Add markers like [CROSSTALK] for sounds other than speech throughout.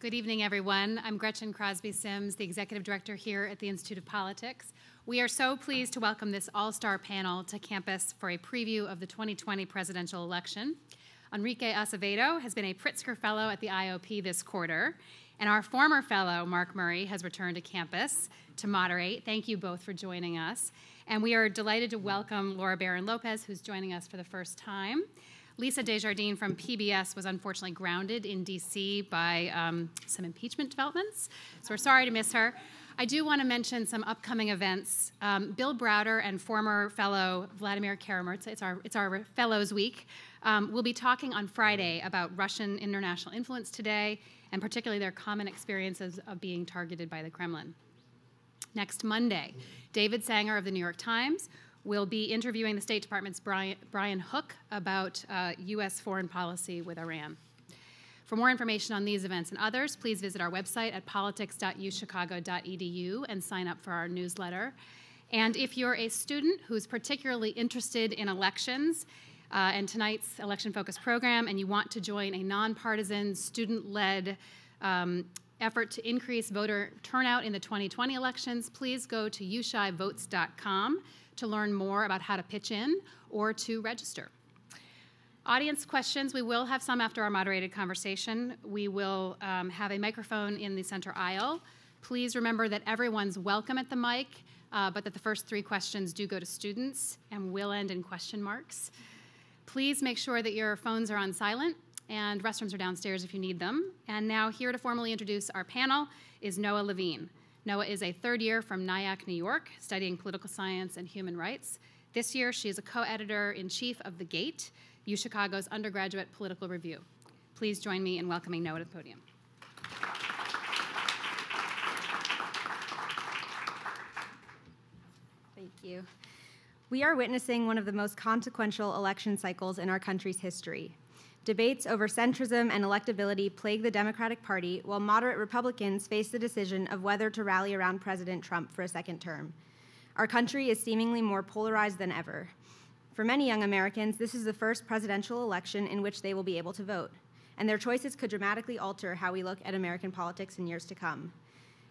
Good evening, everyone. I'm Gretchen Crosby Sims, the Executive Director here at the Institute of Politics. We are so pleased to welcome this all star panel to campus for a preview of the 2020 presidential election. Enrique Acevedo has been a Pritzker Fellow at the IOP this quarter, and our former fellow, Mark Murray, has returned to campus to moderate. Thank you both for joining us. And we are delighted to welcome Laura Barron Lopez, who's joining us for the first time. Lisa Desjardins from PBS was unfortunately grounded in DC by um, some impeachment developments, so we're sorry to miss her. I do want to mention some upcoming events. Um, Bill Browder and former fellow Vladimir Kara-Murza, it's our, it's our Fellows Week, um, we'll be talking on Friday about Russian international influence today, and particularly their common experiences of being targeted by the Kremlin. Next Monday, David Sanger of the New York Times will be interviewing the State Department's Brian, Brian Hook about uh, U.S. foreign policy with Iran. For more information on these events and others, please visit our website at politics.uchicago.edu and sign up for our newsletter. And if you're a student who's particularly interested in elections uh, and tonight's election focused program, and you want to join a nonpartisan, student led um, effort to increase voter turnout in the 2020 elections, please go to uchivotes.com to learn more about how to pitch in or to register. Audience questions, we will have some after our moderated conversation. We will um, have a microphone in the center aisle. Please remember that everyone's welcome at the mic, uh, but that the first three questions do go to students and will end in question marks. Please make sure that your phones are on silent and restrooms are downstairs if you need them. And now, here to formally introduce our panel is Noah Levine. Noah is a third year from Nyack, New York, studying political science and human rights. This year, she is a co editor in chief of The Gate, UChicago's undergraduate political review. Please join me in welcoming Noah to the podium. Thank you. We are witnessing one of the most consequential election cycles in our country's history. Debates over centrism and electability plague the Democratic Party, while moderate Republicans face the decision of whether to rally around President Trump for a second term. Our country is seemingly more polarized than ever. For many young Americans, this is the first presidential election in which they will be able to vote, and their choices could dramatically alter how we look at American politics in years to come.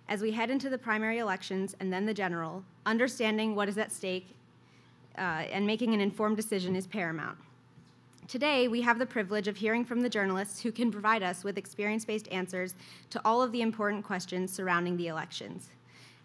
As we head into the primary elections and then the general, understanding what is at stake uh, and making an informed decision is paramount. Today, we have the privilege of hearing from the journalists who can provide us with experience based answers to all of the important questions surrounding the elections.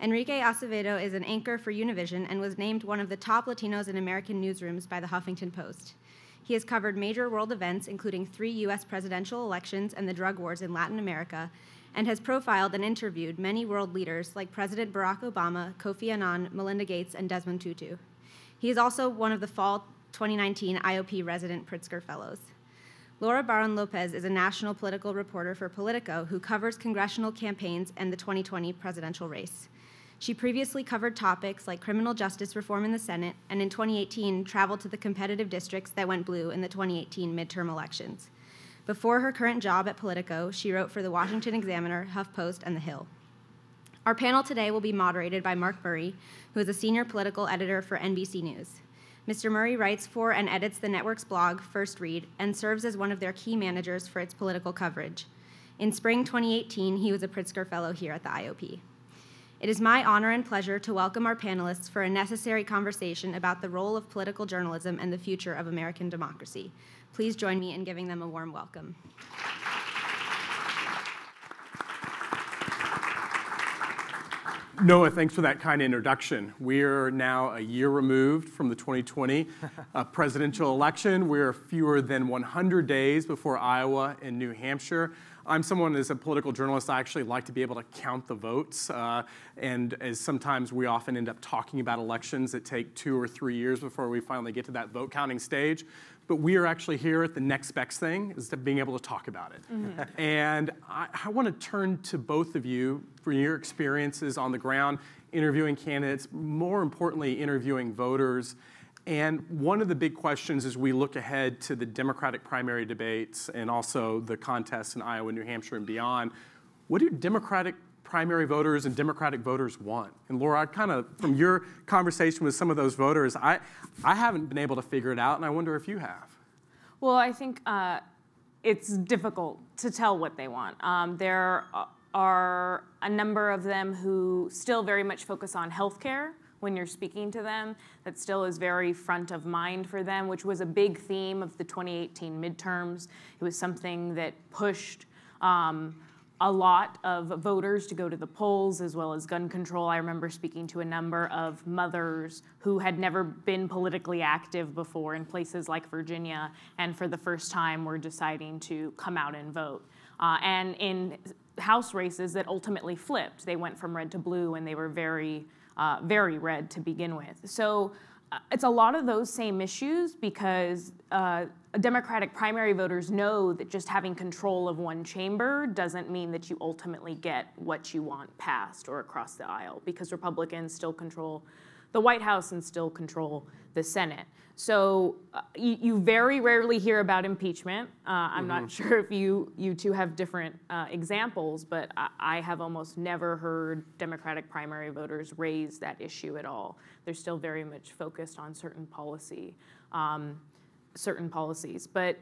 Enrique Acevedo is an anchor for Univision and was named one of the top Latinos in American newsrooms by the Huffington Post. He has covered major world events, including three U.S. presidential elections and the drug wars in Latin America, and has profiled and interviewed many world leaders like President Barack Obama, Kofi Annan, Melinda Gates, and Desmond Tutu. He is also one of the fall 2019 IOP Resident Pritzker Fellows. Laura Barron Lopez is a national political reporter for Politico who covers congressional campaigns and the 2020 presidential race. She previously covered topics like criminal justice reform in the Senate and in 2018 traveled to the competitive districts that went blue in the 2018 midterm elections. Before her current job at Politico, she wrote for the Washington Examiner, HuffPost, and The Hill. Our panel today will be moderated by Mark Murray, who is a senior political editor for NBC News. Mr. Murray writes for and edits the network's blog, First Read, and serves as one of their key managers for its political coverage. In spring 2018, he was a Pritzker Fellow here at the IOP. It is my honor and pleasure to welcome our panelists for a necessary conversation about the role of political journalism and the future of American democracy. Please join me in giving them a warm welcome. Noah, thanks for that kind introduction. We're now a year removed from the 2020 [LAUGHS] uh, presidential election. We're fewer than 100 days before Iowa and New Hampshire. I'm someone as a political journalist, I actually like to be able to count the votes. Uh, and as sometimes we often end up talking about elections that take two or three years before we finally get to that vote counting stage but we are actually here at the next best thing is to being able to talk about it. Mm-hmm. And I, I want to turn to both of you for your experiences on the ground, interviewing candidates, more importantly, interviewing voters. And one of the big questions as we look ahead to the Democratic primary debates and also the contests in Iowa, New Hampshire, and beyond, what do Democratic primary voters and Democratic voters want. And Laura, I kind of, from your conversation with some of those voters, I, I haven't been able to figure it out, and I wonder if you have. Well, I think uh, it's difficult to tell what they want. Um, there are a number of them who still very much focus on healthcare when you're speaking to them. That still is very front of mind for them, which was a big theme of the 2018 midterms. It was something that pushed um, a lot of voters to go to the polls as well as gun control. I remember speaking to a number of mothers who had never been politically active before in places like Virginia and for the first time were deciding to come out and vote. Uh, and in House races that ultimately flipped, they went from red to blue and they were very, uh, very red to begin with. So uh, it's a lot of those same issues because uh, Democratic primary voters know that just having control of one chamber doesn't mean that you ultimately get what you want passed or across the aisle because Republicans still control the White House and still control the Senate. So uh, you, you, very rarely hear about impeachment. Uh, I'm mm-hmm. not sure if you you two have different uh, examples, but I, I, have almost never heard Democratic primary voters raise that issue at all. They're still very much focused on certain policy, um, certain policies. But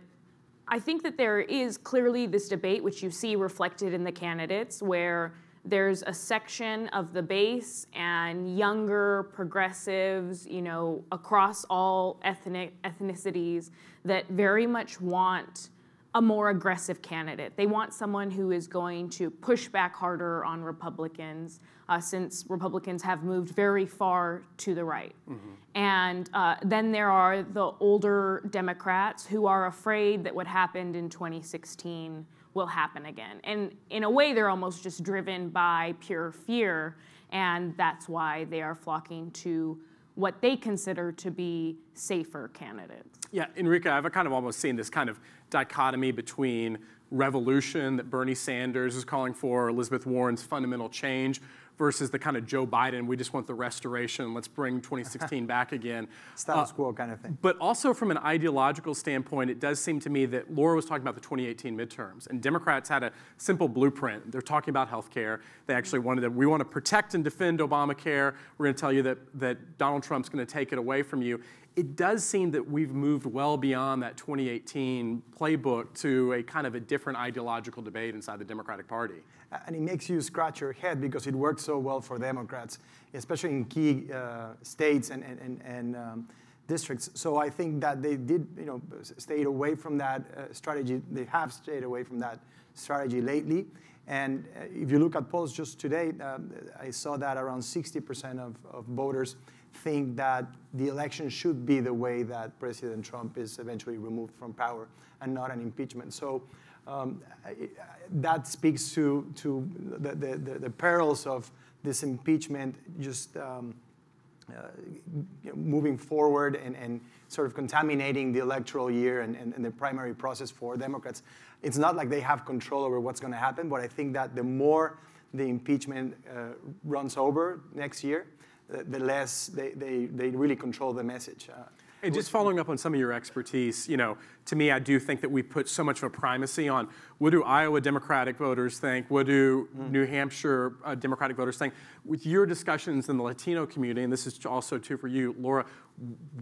I think that there is clearly this debate, which you see reflected in the candidates, where there's a section of the base and younger progressives, you know, across all ethnic ethnicities that very much want a more aggressive candidate. They want someone who is going to push back harder on Republicans, uh, since Republicans have moved very far to the right. Mm-hmm. And uh, then there are the older Democrats who are afraid that what happened in 2016 will happen again. And in a way, they're almost just driven by pure fear, and that's why they are flocking to what they consider to be safer candidates. Yeah, Enrique, I've kind of almost seen this kind of dichotomy between revolution that Bernie Sanders is calling for, Elizabeth Warren's fundamental change, versus the kind of Joe Biden, we just want the restoration, let's bring [LAUGHS] 2016 back again. Status uh, quo kind of thing. But also from an ideological standpoint, it does seem to me that Laura was talking about the 2018 midterms, and Democrats had a simple blueprint. They're talking about health care. They actually wanted to, we want to protect and defend Obamacare. We're going to tell you that, that Donald Trump's going to take it away from you it does seem that we've moved well beyond that 2018 playbook to a kind of a different ideological debate inside the Democratic Party. And it makes you scratch your head because it worked so well for Democrats, especially in key uh, states and, and, and um, districts. So I think that they did, you know, stayed away from that uh, strategy. They have stayed away from that strategy lately. And uh, if you look at polls just today, um, I saw that around 60% of, of voters think that the election should be the way that President Trump is eventually removed from power and not an impeachment. So um, that speaks to, to the, the, the, perils of this impeachment just um, uh, moving forward and, and sort of contaminating the electoral year and, and, and, the primary process for Democrats. It's not like they have control over what's going to happen, but I think that the more the impeachment uh, runs over next year, the less they, they, they really control the message. Uh, and just following up on some of your expertise, you know, to me, I do think that we put so much of a primacy on what do Iowa Democratic voters think, what do mm. New Hampshire uh, Democratic voters think. With your discussions in the Latino community, and this is also true for you, Laura,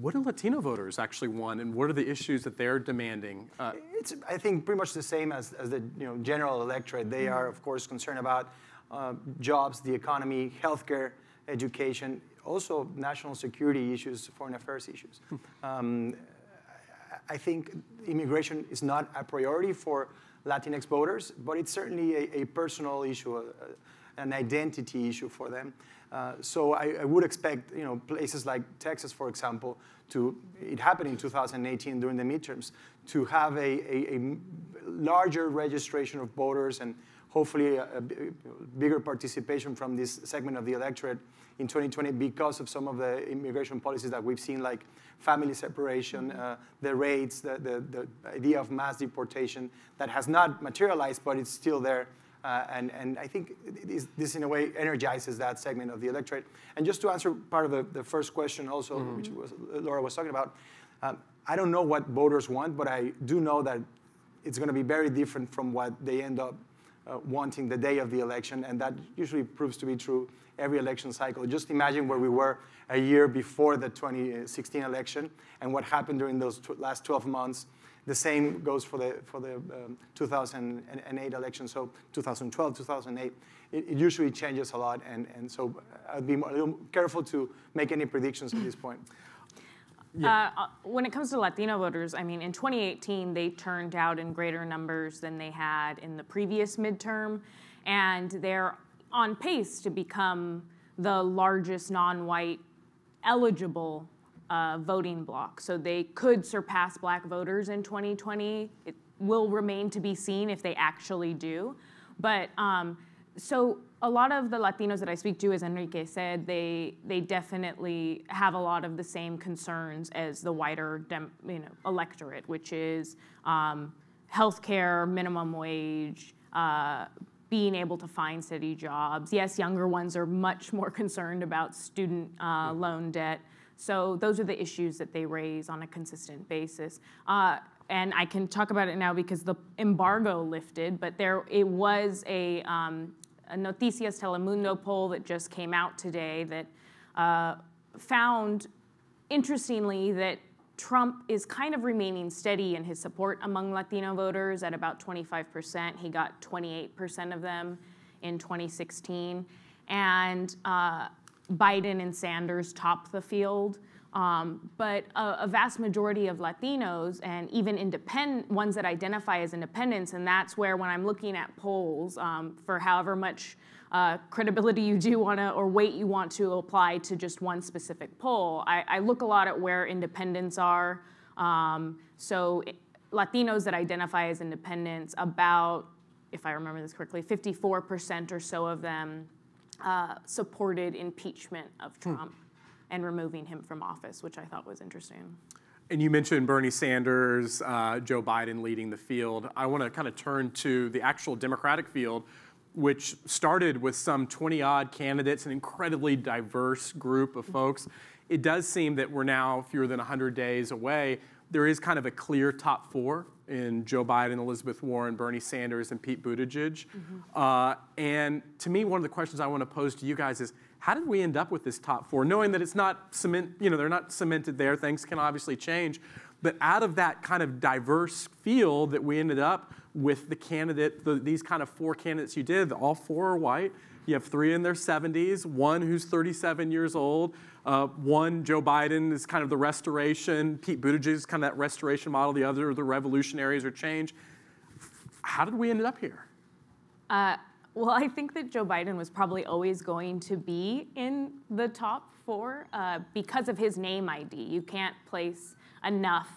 what do Latino voters actually want, and what are the issues that they're demanding? Uh, it's, I think, pretty much the same as, as the you know, general electorate. They mm. are, of course, concerned about uh, jobs, the economy, healthcare education, also national security issues, foreign affairs issues. um, I think immigration is not a priority for Latinx voters, but it's certainly a, a personal issue, a, a, an identity issue for them. Uh, so I, I, would expect, you know, places like Texas, for example, to it happened in 2018 during the midterms, to have a, a larger registration of voters and hopefully a, bigger participation from this segment of the electorate in 2020 because of some of the immigration policies that we've seen, like family separation, uh, the rates, the, the, the, idea of mass deportation that has not materialized, but it's still there. Uh, and, and I think this, in a way, energizes that segment of the electorate. And just to answer part of the, the first question also, mm-hmm. which was, Laura was talking about, um, I don't know what voters want, but I do know that it's going to be very different from what they end up uh, wanting the day of the election, and that usually proves to be true every election cycle. Just imagine where we were a year before the 2016 election and what happened during those last 12 months. The same goes for the, for the um, 2008 election, so 2012, 2008. It, it, usually changes a lot, and, and so I'd be a little careful to make any predictions at this point. Yeah. Uh, uh, when it comes to Latino voters, I mean, in 2018, they turned out in greater numbers than they had in the previous midterm, and they're on pace to become the largest non white eligible uh, voting bloc. So they could surpass black voters in 2020. It will remain to be seen if they actually do. But um, so a lot of the Latinos that I speak to, as Enrique said, they they definitely have a lot of the same concerns as the wider dem, you know, electorate, which is um, healthcare, minimum wage, uh, being able to find city jobs. Yes, younger ones are much more [LAUGHS] concerned about student uh, loan debt. So those are the issues that they raise on a consistent basis. Uh, and I can talk about it now because the embargo lifted, but there it was a, um, a Noticias Telemundo poll that just came out today that uh, found, interestingly, that Trump is kind of remaining steady in his support among Latino voters at about 25%. He got 28% of them in 2016. And uh, Biden and Sanders top the field. Um, but a, a, vast majority of Latinos and even independent ones that identify as independents, and that's where when I'm looking at polls um, for however much uh, credibility you do want to or weight you want to apply to just one specific poll, I, I look a lot at where independents are. Um, so Latinos that identify as independents, about, if I remember this correctly, 54% or so of them uh, supported impeachment of hmm. Trump hmm. And removing him from office, which I thought was interesting. And you mentioned Bernie Sanders, uh, Joe Biden leading the field. I want to kind of turn to the actual Democratic field, which started with some 20 odd candidates, an incredibly diverse group of folks. It does seem that we're now fewer than 100 days away. There is kind of a clear top four in Joe Biden, Elizabeth Warren, Bernie Sanders, and Pete Buttigieg. Mm-hmm. Uh, and to me, one of the questions I want to pose to you guys is, how did we end up with this top four, knowing that it's not cement, you know, they're not cemented there. Things can obviously change, but out of that kind of diverse field that we ended up with the candidate, the, these kind of four candidates you did, all four are white. You have three in their 70s, one who's 37 years old, uh, one, Joe Biden, is kind of the restoration. Pete Buttigieg is kind of that restoration model. The other, the revolutionaries or change. How did we end up here? Uh, well, I think that Joe Biden was probably always going to be in the top four uh, because of his name ID. You can't place enough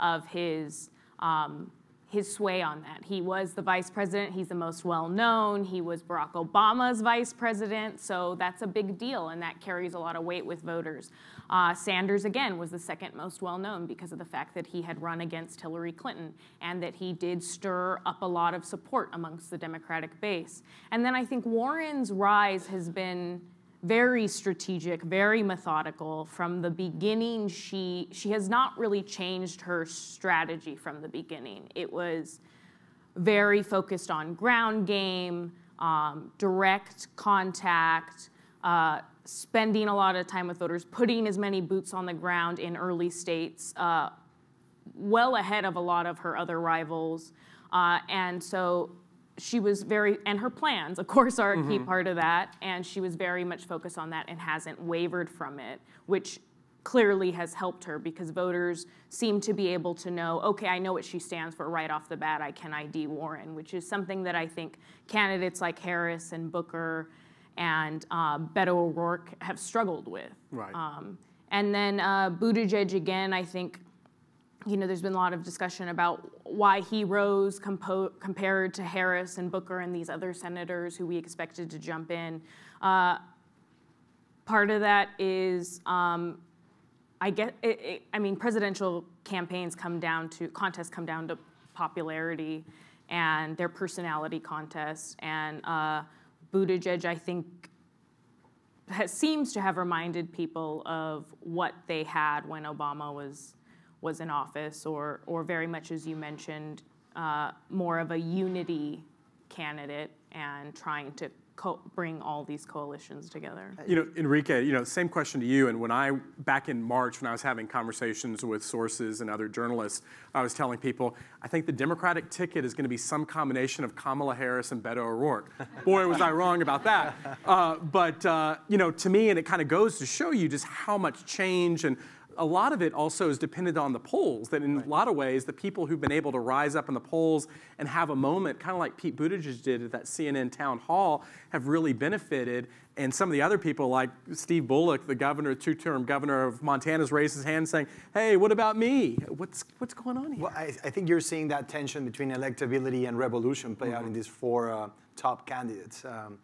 of his um, his sway on that. He was the vice president, he's the most well known, he was Barack Obama's vice president, so that's a big deal and that carries a lot of weight with voters. Uh, Sanders, again, was the second most well known because of the fact that he had run against Hillary Clinton and that he did stir up a lot of support amongst the Democratic base. And then I think Warren's rise has been very strategic, very methodical. From the beginning, she she has not really changed her strategy from the beginning. It was very focused on ground game, um, direct contact, uh, spending a lot of time with voters, putting as many boots on the ground in early states, uh, well ahead of a lot of her other rivals. Uh, and so she was very, and her plans, of course, are a mm-hmm. key part of that. And she was very much focused on that and hasn't wavered from it, which clearly has helped her because voters seem to be able to know, okay, I know what she stands for right off the bat. I can ID Warren, which is something that I think candidates like Harris and Booker and uh, Beto O'Rourke have struggled with. Right. Um, and then uh, Buttigieg again, I think you know, there's been a lot of discussion about why he rose compo- compared to Harris and Booker and these other senators who we expected to jump in. Uh, part of that is, um, I get, it, it, I mean, presidential campaigns come down to contests come down to popularity and their personality contests. And uh, Buttigieg, I think, has, seems to have reminded people of what they had when Obama was was in office, or, or very much as you mentioned, uh, more of a unity candidate and trying to co- bring all these coalitions together. You know, Enrique, you know, same question to you. And when I, back in March, when I was having conversations with sources and other journalists, I was telling people, I think the Democratic ticket is going to be some combination of Kamala Harris and Beto O'Rourke. Boy, was I wrong about that. Uh, but, uh, you know, to me, and it kind of goes to show you just how much change and a lot of it also is dependent on the polls. That in a lot of ways, the people who've been able to rise up in the polls and have a moment, kind of like Pete Buttigieg did at that CNN town hall, have really benefited. And some of the other people, like Steve Bullock, the governor, two-term governor of Montana, has raised his hand saying, "Hey, what about me? What's what's going on here?" Well, I, I think you're seeing that tension between electability and revolution play out in these four uh, top candidates. Um,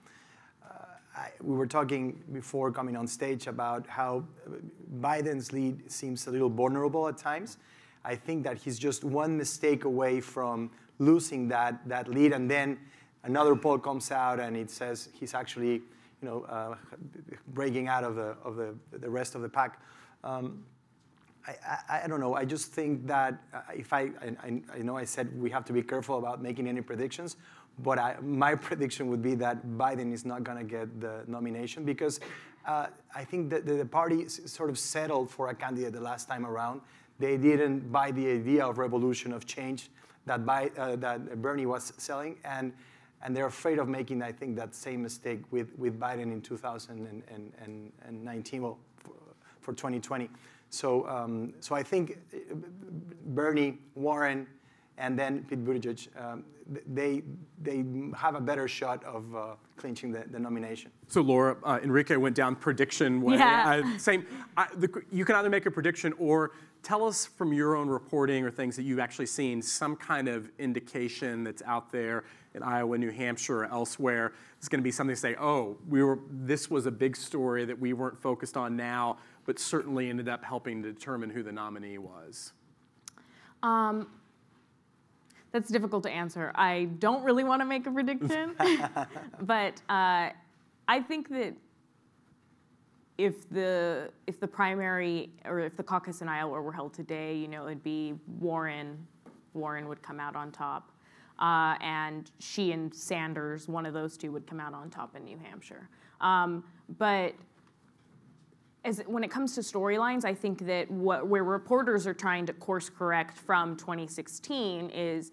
I, we were talking before coming on stage about how Biden's lead seems a little vulnerable at times. I think that he's just one mistake away from losing that, that lead, and then another poll comes out and it says he's actually, you know, uh, breaking out of the, of the, the rest of the pack. Um, I, I, I, don't know. I just think that uh, if I, I, I know I said we have to be careful about making any predictions, but I, my [LAUGHS] prediction would be that Biden is not going to get the nomination because uh, I think that the, the party sort of settled for a candidate the last time around. They didn't buy the idea of revolution, of change that, by, uh, that Bernie was selling. And, and they're afraid of making, I think, that same mistake with, with Biden in 2019, well, for, for 2020. So, um, so I think uh, Bernie, Warren, and then Pete Buttigieg, um, they, they have a better shot of uh, clinching the, the, nomination. So Laura, uh, Enrique went down prediction way. Yeah. Uh, same, the, you can either make a prediction or tell us from your own reporting or things that you've actually seen some kind of indication that's out there in Iowa, New Hampshire, or elsewhere. It's going to be something to say, oh, we were, this was a big story that we weren't focused on now, but certainly ended up helping to determine who the nominee was. Um, that's difficult to answer. I don't really want to make a prediction, [LAUGHS] but uh, I think that if the if the primary or if the caucus in Iowa were held today, you know, it'd be Warren. Warren would come out on top, uh, and she and Sanders, one of those two, would come out on top in New Hampshire. Um, but as when it comes to storylines, I think that what where reporters are trying to course correct from 2016 is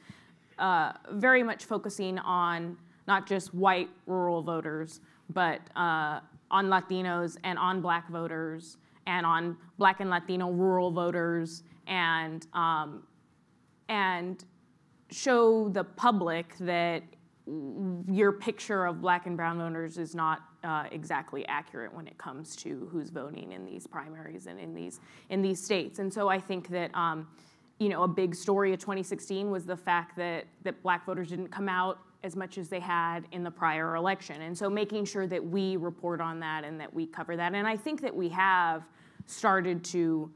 uh, very much focusing on not just white rural voters, but uh, on Latinos and on black voters and on black and Latino rural voters and um, and show the public that your picture of black and brown voters is not uh, exactly accurate when it comes to who's voting in these primaries and in these in these states. And so I think that um, you know a big story of 2016 was the fact that that black voters didn't come out as much as they had in the prior election. And so making sure that we report on that and that we cover that. And I think that we have started to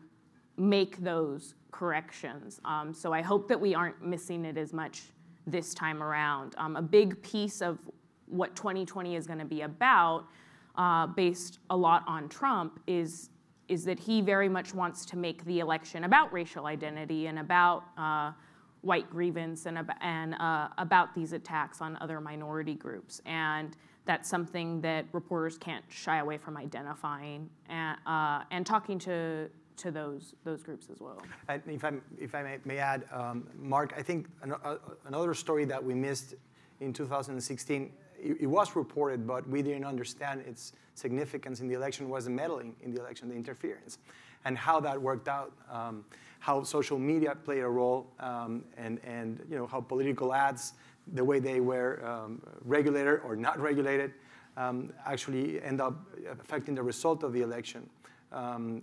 make those corrections. Um, so I hope that we aren't missing it as much this time around. Um, a big piece of what 2020 is going to be about, uh, based a lot on Trump, is is that he very much wants to make the election about racial identity and about uh, white grievance and, ab- and uh, about these attacks on other minority groups. And that's something that reporters can't shy away from identifying and, uh, and talking to to those those groups as well. If, i if I may, may add, um, Mark, I think an, uh, another story that we missed in 2016, it, was reported, but we didn't understand its significance in the election was the meddling in the election, the interference, and how that worked out. Um, how social media played a role, um, and and you know how political ads, the way they were um, regulated or not regulated, um, actually end up affecting the result of the election. Um,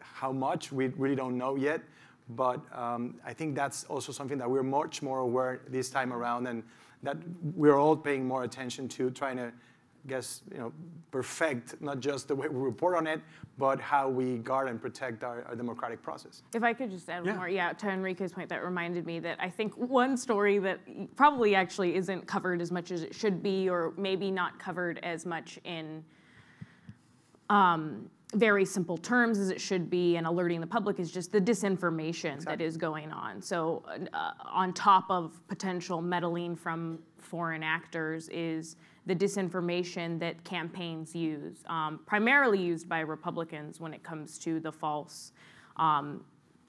how much we really don't know yet, but um, I think that's also something that we're much more aware this time around, and that we're all paying more attention to, trying to I guess, you know, perfect not just the way we report on it, but how we guard and protect our, our democratic process. If I could just add yeah. one more, yeah, to Enrique's point, that reminded me that I think one story that probably actually isn't covered as much as it should be, or maybe not covered as much in um, very simple terms as it should be and alerting the public is just the disinformation that is going on. So, uh, on top of potential meddling from foreign actors, is the disinformation that campaigns use, um, primarily used by Republicans when it comes to the false. Um,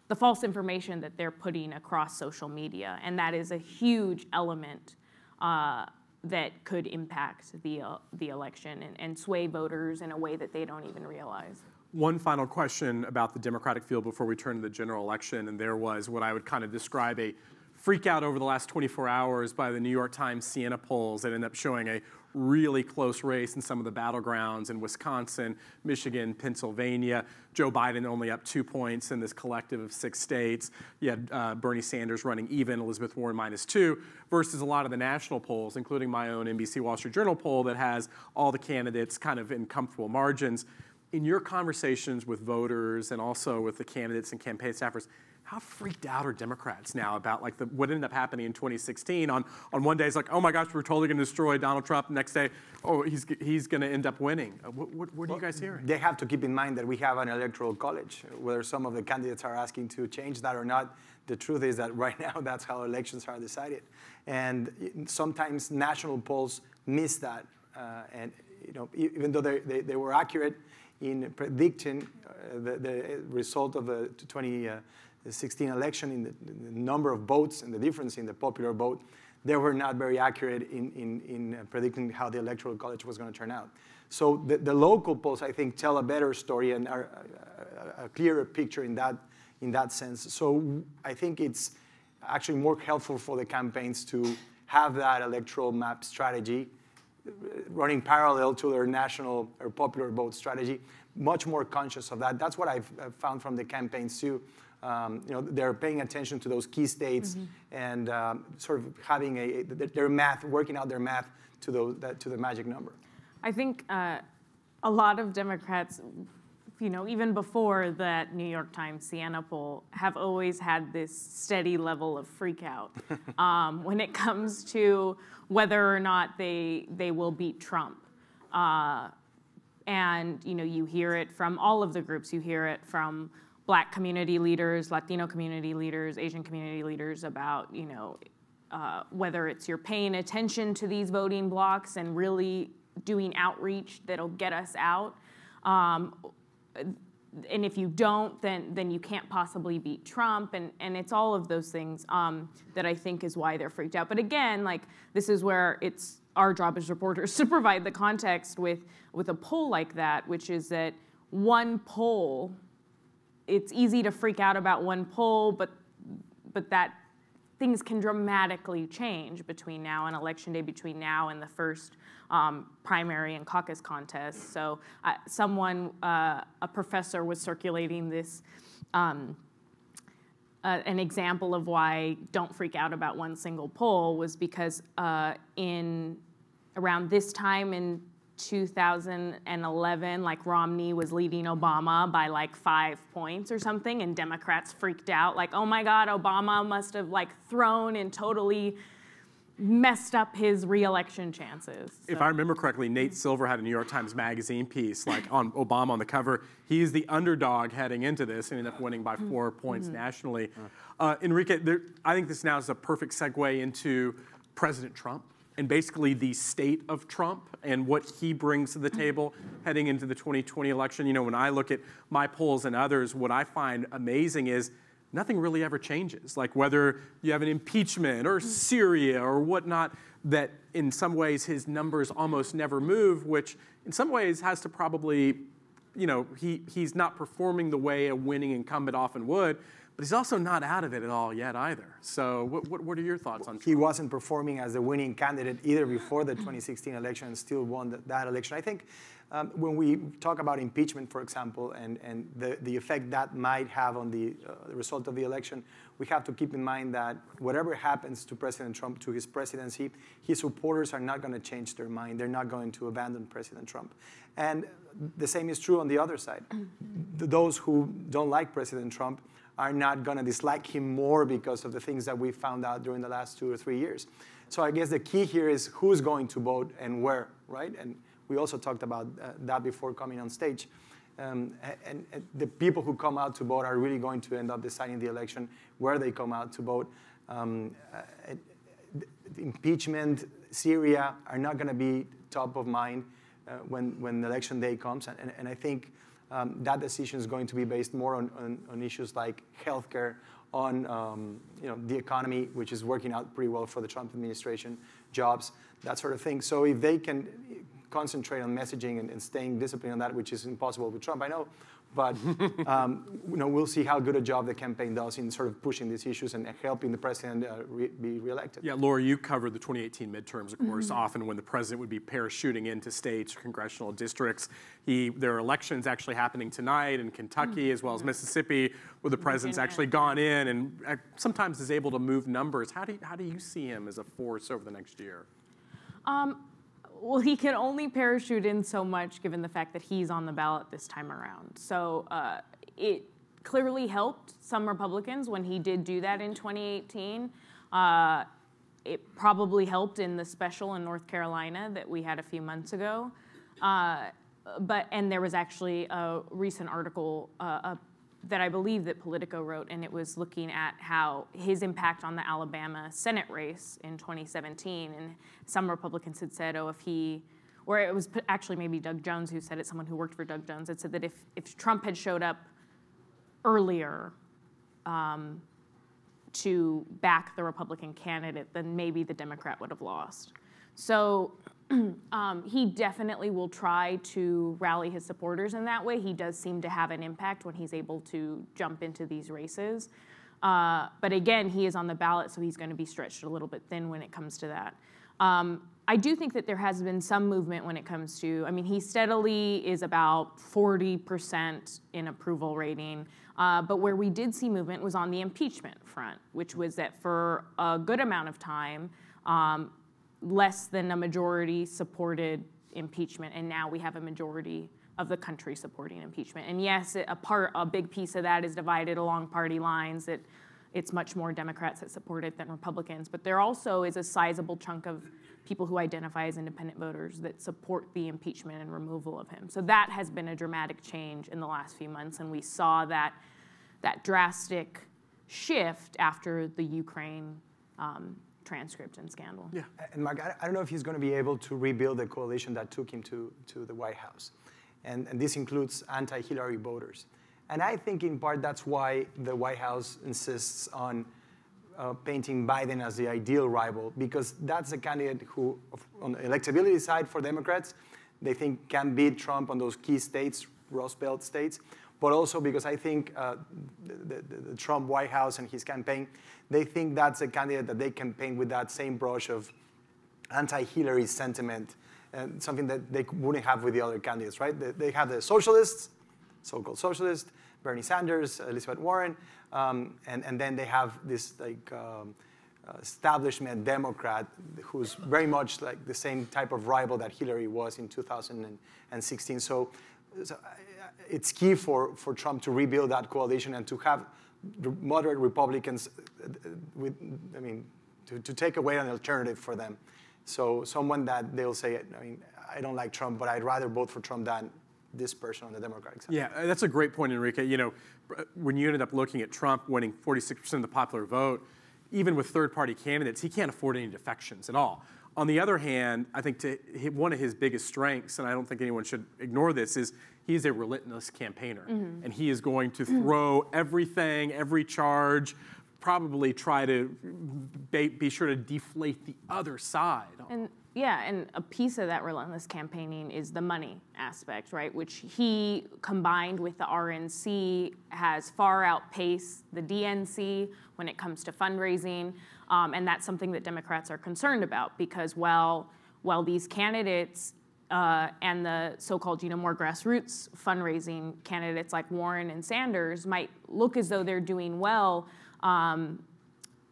the false information that they're putting across social media, and that is a huge element uh, that could impact the, uh, the election and, and sway voters in a way that they don't even realize. One final question about the Democratic field before we turn to the general election, and there was what I would kind of describe a freak out over the last 24 hours by the New York Times Siena polls that end up showing a really close race in some of the battlegrounds in Wisconsin, Michigan, Pennsylvania. Joe Biden only up two points in this collective of six states. You had uh, Bernie Sanders running even, Elizabeth Warren minus two, versus a lot of the national polls, including my own NBC Wall Street Journal poll that has all the candidates kind of in comfortable margins. In your conversations with voters and also with the candidates and campaign staffers, how freaked out are Democrats now about like the, what ended up happening in 2016? On, on one day, it's like, oh my gosh, we're totally going to destroy Donald Trump. Next day, oh, he's, he's going to end up winning. Uh, what, what, what are you guys hearing? They have to keep in mind that we have an electoral college. Whether some of the candidates are asking to change that or not, the truth is that right [LAUGHS] now that's how elections are decided. And sometimes national polls miss that. Uh, and you know, even though they, they, they were accurate in predicting uh, the, the result of the 20. Uh, the 16 election in the, the, number of votes and the difference in the popular vote, they were not very accurate in, in, in uh, predicting how the electoral college was going to turn out. So the, the local polls, I think, tell a better story and are a, a, a clearer picture in that, in that sense. So I think it's actually more helpful for the campaigns to have that electoral map strategy running parallel to their national or popular vote strategy, much more conscious of that. That's what I've found from the campaigns too um, you know, they're paying attention to those key states mm-hmm. and um, sort of having a, their math, working out their math to, those, that, to the magic number. I think uh, a lot of Democrats, you know, even before that New York Times Siena poll, have always had this steady level of freakout [LAUGHS] um, when it comes to whether or not they they will beat Trump. Uh, and you know, you hear it from all of the groups. You hear it from black community leaders, Latino community leaders, Asian community leaders about, you know, uh, whether it's you're paying attention to these voting blocks and really doing outreach that'll get us out. Um, and if you don't, then then you can't possibly beat Trump, and and it's all of those things um, that I think is why they're freaked out. But again, like this is where it's our job as reporters [LAUGHS] to provide the context with with a poll like that, which is that one poll it's easy to freak out about one poll, but but that things can dramatically change between now and election day, between now and the first um, primary and caucus contest. So, uh, someone, uh, a professor, was circulating this. Um, uh, an example of why don't freak out about one single poll was because uh, in around this time in 2011, like Romney was leading Obama by like five points or something, and Democrats freaked out, like, oh my God, Obama must have like thrown and totally messed up his reelection chances. So. If I remember correctly, Nate Silver had a New York Times Magazine piece, like on Obama on the cover. He's the underdog heading into this and ended up winning by 4 mm-hmm. points mm-hmm. nationally. Uh, Enrique, there, I think this now is a perfect segue into President Trump and basically the state of Trump and what he brings to the table heading into the 2020 election. You know, when I look at my polls and others, what I find amazing is nothing really ever changes. Like whether you have an impeachment or Syria or whatnot, that in some ways his numbers almost never move, which in some ways has to probably, you know, he, he's not performing the way a winning incumbent often would. But he's also not out of it at all yet either. So what, what, what are your thoughts on Trump? He wasn't performing as the winning candidate either before the 2016 election and still won that, that election. I think um, when we talk about impeachment, for example, and, and the, the effect that might have on the, uh, the result of the election, we have to keep in mind that whatever happens to President Trump, to his presidency, his supporters are not going to change their mind. They're not going to abandon President Trump. And the same is true on the other side. [CLEARS THROAT] Those who don't like President Trump are not going to dislike him more because of the things that we found out during the last two or three years. So I guess the key here is who's going to vote and where, right? And we also talked about uh, that before coming on stage. Um, and, and, the people who come out to vote are really going to end up deciding the election where they come out to vote. Um, uh, impeachment, Syria are not going to be top of mind uh, when, when election day comes. And, and, and I think um, that decision is going to be based more on, on, on issues like healthcare, on um, you know, the economy, which is working out pretty well for the Trump administration, jobs, that sort of thing. So if they can concentrate on messaging and, and staying disciplined on that, which is impossible with Trump, I know, but [LAUGHS] um, you know, we'll see how good a job the campaign does in sort of pushing these issues and helping the president uh, re be reelected. Yeah, Laura, you covered the 2018 midterms, of course, mm -hmm. often when the president would be parachuting into states or congressional districts. He, there are elections actually happening tonight in Kentucky mm -hmm. as well as Mississippi, where the president's actually gone in and uh, sometimes is able to move numbers. How do you, how do you see him as a force over the next year? Um, well, he can only parachute in so much given the fact that he's on the ballot this time around. So uh, it clearly helped some Republicans when he did do that in 2018. Uh, it probably helped in the special in North Carolina that we had a few months ago. Uh, but and there was actually a recent article, uh, that I believe that Politico wrote, and it was looking at how his impact on the Alabama Senate race in 2017. And some Republicans had said, oh, if he, or it was actually maybe Doug Jones who said it, someone who worked for Doug Jones, had said that if, if Trump had showed up earlier um, to back the Republican candidate, then maybe the Democrat would have lost. So [CLEARS THROAT] um, he definitely will try to rally his supporters in that way. He does seem to have an impact when he's able to jump into these races. Uh, but again, he is on the ballot, so he's going to be stretched a little bit thin when it comes to that. Um, I do think that there has been some movement when it comes to, I mean, he steadily is about 40% in approval rating. Uh, but where we did see movement was on the impeachment front, which was that for a good amount of time, um, less than a majority supported impeachment, and now we have a majority of the country supporting impeachment. And yes, a part, a big piece of that is divided along party lines. That it's much more Democrats that support it than Republicans. But there also is a sizable chunk of people who identify as independent voters that support the impeachment and removal of him. So that has been a dramatic change in the last few months, and we saw that that drastic shift after the Ukraine um, transcript and scandal. Yeah, and Mark, I don't know if he's going to be able to rebuild the coalition that took him to, to the White House. And, and this includes anti-Hillary voters. And I think in part that's why the White House insists on uh, painting Biden as the ideal rival, because that's a candidate who, on the electability side for Democrats, they think can beat Trump on those key states, Rust Belt states, but also because I think uh, the, the, the, Trump White House and his campaign, they think that's a candidate that they can paint with that same brush of anti-Hillary sentiment, and something that they wouldn't have with the other candidates, right? They, they have the socialists, so-called socialists, Bernie Sanders, Elizabeth Warren, um, and, and then they have this like um, establishment Democrat who's very much like the same type of rival that Hillary was in 2016. So, so it's key for, for Trump to rebuild that coalition and to have moderate Republicans, uh, with, I mean, to, to take away an alternative for them. So someone that they'll say, I mean, I don't like Trump, but I'd rather vote for Trump than this person on the Democratic side. Yeah, that's a great point, Enrique. You know, when you ended up looking at Trump winning 46% of the popular vote, even with third-party candidates, he can't afford any defections at all. On the other hand, I think to, one of his biggest strengths, and I don't think anyone should ignore this, is he's a relentless campaigner. Mm-hmm. And he is going to throw everything, every charge, probably try to be, be sure to deflate the other side. And yeah, and a piece of that relentless campaigning is the money aspect, right? Which he, combined with the RNC, has far outpaced the DNC when it comes to fundraising. Um, and that's something that Democrats are concerned about because while, while these candidates uh, and the so-called, you know, more grassroots fundraising candidates like Warren and Sanders might look as though they're doing well um,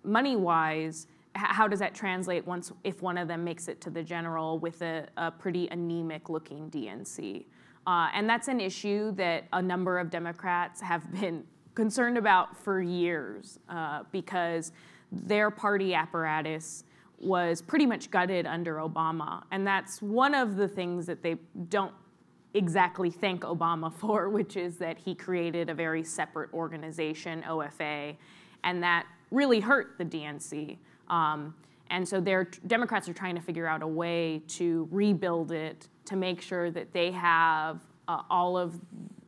money-wise, how does that translate once if one of them makes it to the general with a, a pretty anemic looking DNC? Uh, and that's an issue that a number of Democrats have been concerned about for years uh, because their party apparatus was pretty much gutted under Obama. And that's one of the things that they don't exactly thank Obama [LAUGHS] for, which is that he created a very separate organization, OFA, and that really hurt the DNC. Um, and so they're, Democrats are trying to figure out a way to rebuild it to make sure that they have uh, all of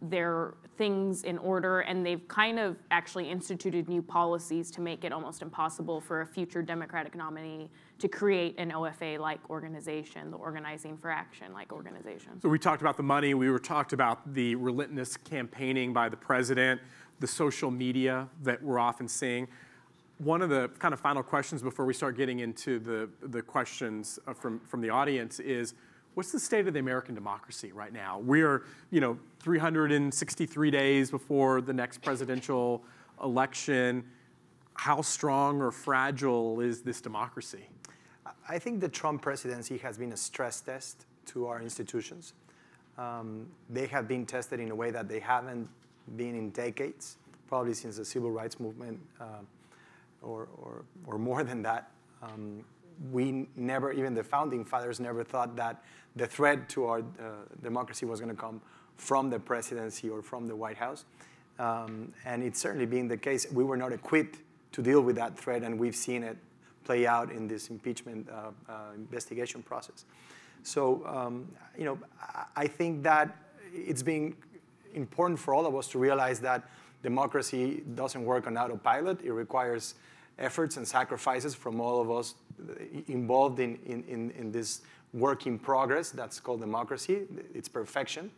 their things in order, and they've kind of actually instituted new policies to make it almost impossible for a future Democratic nominee to create an OFA-like organization, the Organizing for Action-like organization. So we talked about the money. We were talked about the relentless campaigning by the president, the social media that we're often seeing. One of the kind of final questions before we start getting into the, the questions uh, from, from the audience is, what's the state of the American democracy right now? We are, you know, 363 days before the next presidential election. How strong or fragile is this democracy? I think the Trump presidency has been a stress test to our institutions. Um, they have been tested in a way that they haven't been in decades, probably since the civil rights movement, uh, or, or, or more than that. Um, we never, even the founding fathers never thought that the threat to our uh, democracy was going to come from the presidency or from the White House. Um, and it's certainly been the case. We were not equipped to deal with that threat, and we've seen it play out in this impeachment uh, uh, investigation process. So, um, you know, I think that it's been important for all of us to realize that democracy doesn't work on autopilot. It requires efforts and sacrifices from all of us involved in, in, in, this work in progress that's called democracy. It's perfection,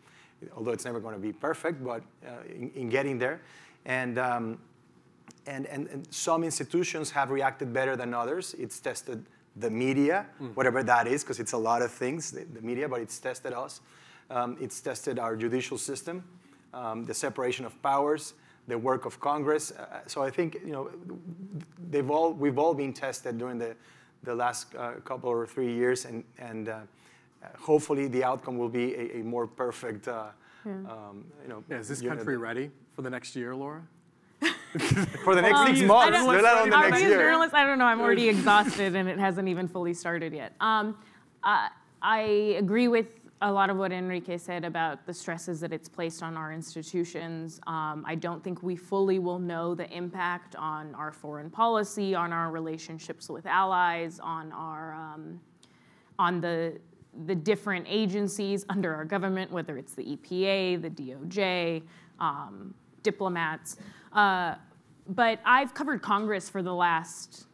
although it's never going to be perfect, but uh, in, in, getting there. And, um, and, and, and, some institutions have reacted better than others. It's tested the media, mm. whatever that is, because it's a lot of things, the, the media, but it's tested us. Um, it's tested our judicial system, um, the separation of powers, the work of Congress. Uh, so I think you know, they've all, we've all been tested during the, the last uh, couple or three years, and, and uh, hopefully the outcome will be a, a more perfect. Uh, yeah. Um, you know, yeah, is this country ready for the next year, Laura? [LAUGHS] for the next well, six months. Let on the next year. Journalist, I don't know. I'm [LAUGHS] already exhausted, and it hasn't even fully started yet. Um, uh, I agree with a lot of what Enrique said about the stresses that it's placed on our institutions. Um, I don't think we fully will know the impact on our foreign policy, on our relationships with allies, on our um, on the the different agencies under our government, whether it's the EPA, the DOJ, um, diplomats. Uh, but I've covered Congress for the last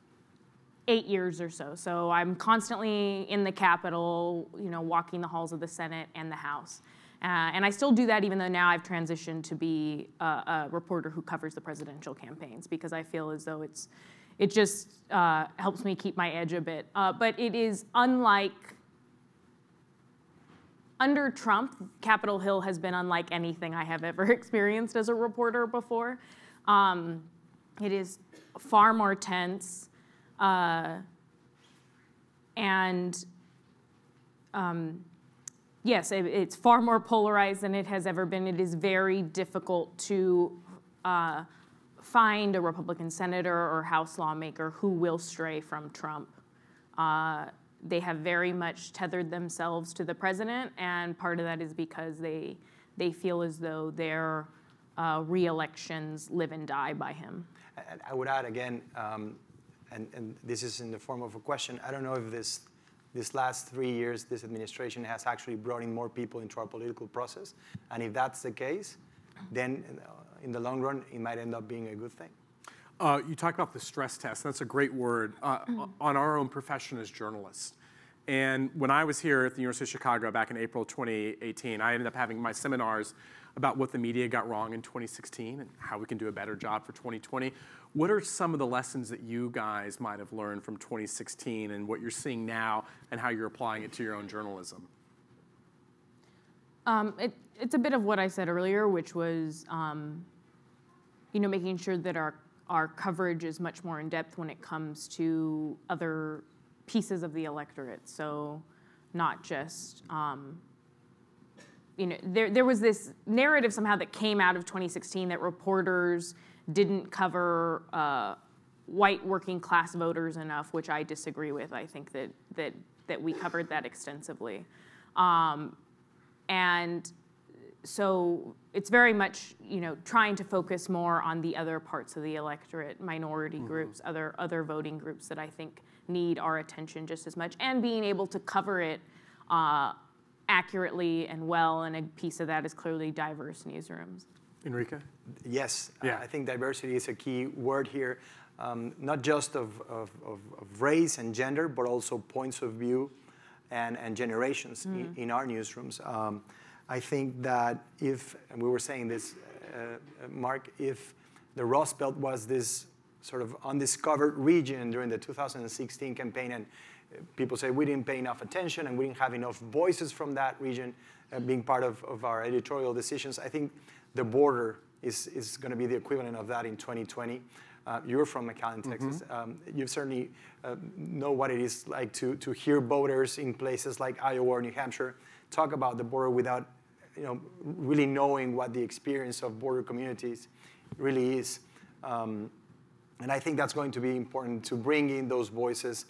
eight years or so. So I'm constantly in the Capitol, you know, walking the halls of the Senate and the House. Uh, and I still do that even though now I've transitioned to be a, a, reporter who covers the presidential campaigns because I feel as though it's, it just uh, helps me keep my edge a bit. Uh, but it is unlike, under Trump, Capitol Hill has been unlike anything I have ever [LAUGHS] experienced as a reporter before. Um, it is far more tense. Uh, and um, yes, it, it's far more polarized than it has ever been. It is very difficult to uh, find a Republican senator or House lawmaker who will stray from Trump. Uh, they have very much tethered themselves to the president, and part of that is because they they feel as though their uh, re-elections live and die by him. I would add again, um, and, and this is in the form of a question. I don't know if this, this last three years, this administration has actually brought in more people into our political process. And if that's the case, then uh, in the long run, it might end up being a good thing. Uh, you talk about the stress test. That's a great word uh, mm-hmm. on our own profession as journalists. And when I was here at the University of Chicago back in April 2018, I ended up having my seminars about what the media got wrong in 2016 and how we can do a better job for 2020. What are some of the lessons that you guys might have learned from 2016 and what you're seeing now and how you're applying it to your own journalism? Um, it, it's a bit of what I said earlier, which was, um, you know, making sure that our our coverage is much more in depth when it comes to other pieces of the electorate. So, not just um, you know, there, there was this narrative somehow that came out of 2016 that reporters didn't cover uh, white working class voters enough, which I disagree with. I think that that that we covered that extensively, um, and so it's very much you know trying to focus more on the other parts of the electorate, minority groups, other other voting groups that I think need our attention just as much, and being able to cover it uh, accurately and well. And a piece of that is clearly diverse newsrooms. Enrique? Yes, Yeah. I think diversity is a key word here, um, not just of, of, of, of race and gender, but also points of view and, and generations in, in our newsrooms. Um, I think that if, and we were saying this, uh, uh, Mark, if the Rust Belt was this sort of undiscovered region during the 2016 campaign, and uh, people say we didn't pay enough attention and we didn't have enough voices from that region uh, being part of, of our editorial decisions, I think the border is, is going to be the equivalent of that in 2020. Uh, you're from McAllen, Texas. Um, you certainly uh, know what it is like to, to hear voters in places like Iowa or New Hampshire talk about the border without you know, really knowing what the experience of border communities really is. Um, and I think that's going to be important to bring in those voices.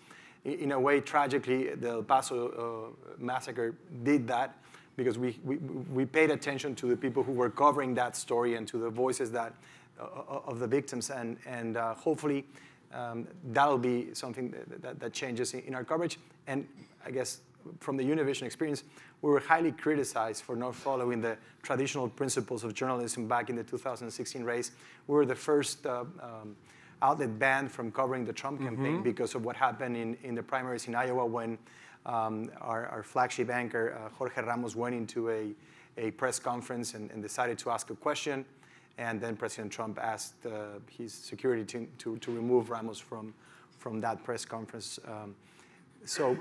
In a way, tragically, the El Paso uh, massacre did that because we, we, we paid attention to the people who were covering that story and to the voices that, uh, of the victims. And, and uh, hopefully, um, that'll be something that, that, that changes in, in our coverage. And I guess from the Univision experience, we were highly criticized for not following the traditional principles of journalism back in the 2016 race. We were the first uh, um, outlet banned from covering the Trump campaign because of what happened in, in the primaries in Iowa when um, our, our flagship anchor, uh, Jorge Ramos, went into a, a press conference and, and decided to ask a question. And then President Trump asked uh, his security team to, to remove Ramos from, from that press conference. Um, so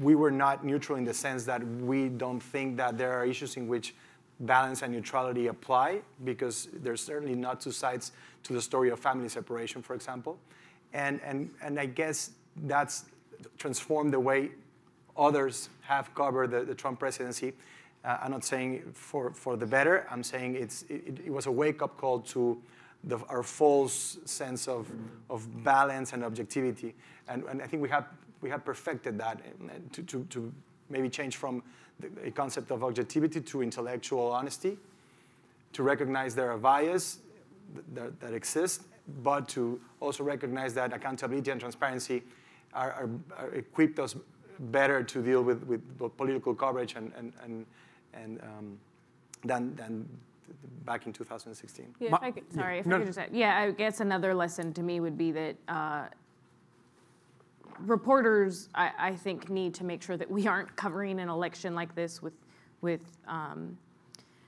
we were not neutral in the sense that we don't think that there are issues in which balance and neutrality apply because there's certainly not two sides to the story of family separation, for example. And, and, and I guess that's transformed the way others have covered the, the Trump presidency. Uh, I'm not saying for, for the better, I'm saying it's, it, it was a wake up call to the, our false sense of, of balance and objectivity. And, and I think we have, we have perfected that to, to, to maybe change from the, a concept of objectivity to intellectual honesty, to recognize there are bias that, that exist, but to also recognize that accountability and transparency are, are, are equipped us better to deal with, with political coverage and, and, and, and um, than, than back in 2016. Yeah, My- if I could, yeah, sorry, if no, I could just add, yeah, I guess another lesson to me would be that uh, reporters, I, I think, need to make sure that we aren't covering an election like this with, with um,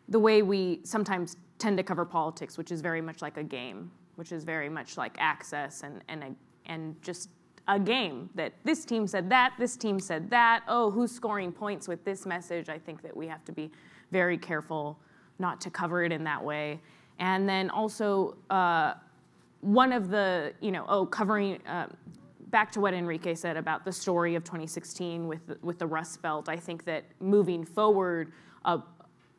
the way we sometimes tend to cover politics, which is very much like a game, which is very much like access and and a, and just a game that this team said that, this team said that. Oh, who's scoring points with this message? I think that we have to be very careful not to cover it in that way. And then also, uh, one of the, you know, oh, covering, uh, back to what Enrique said about the story of 2016 with, with the Rust Belt, I think that moving forward, a,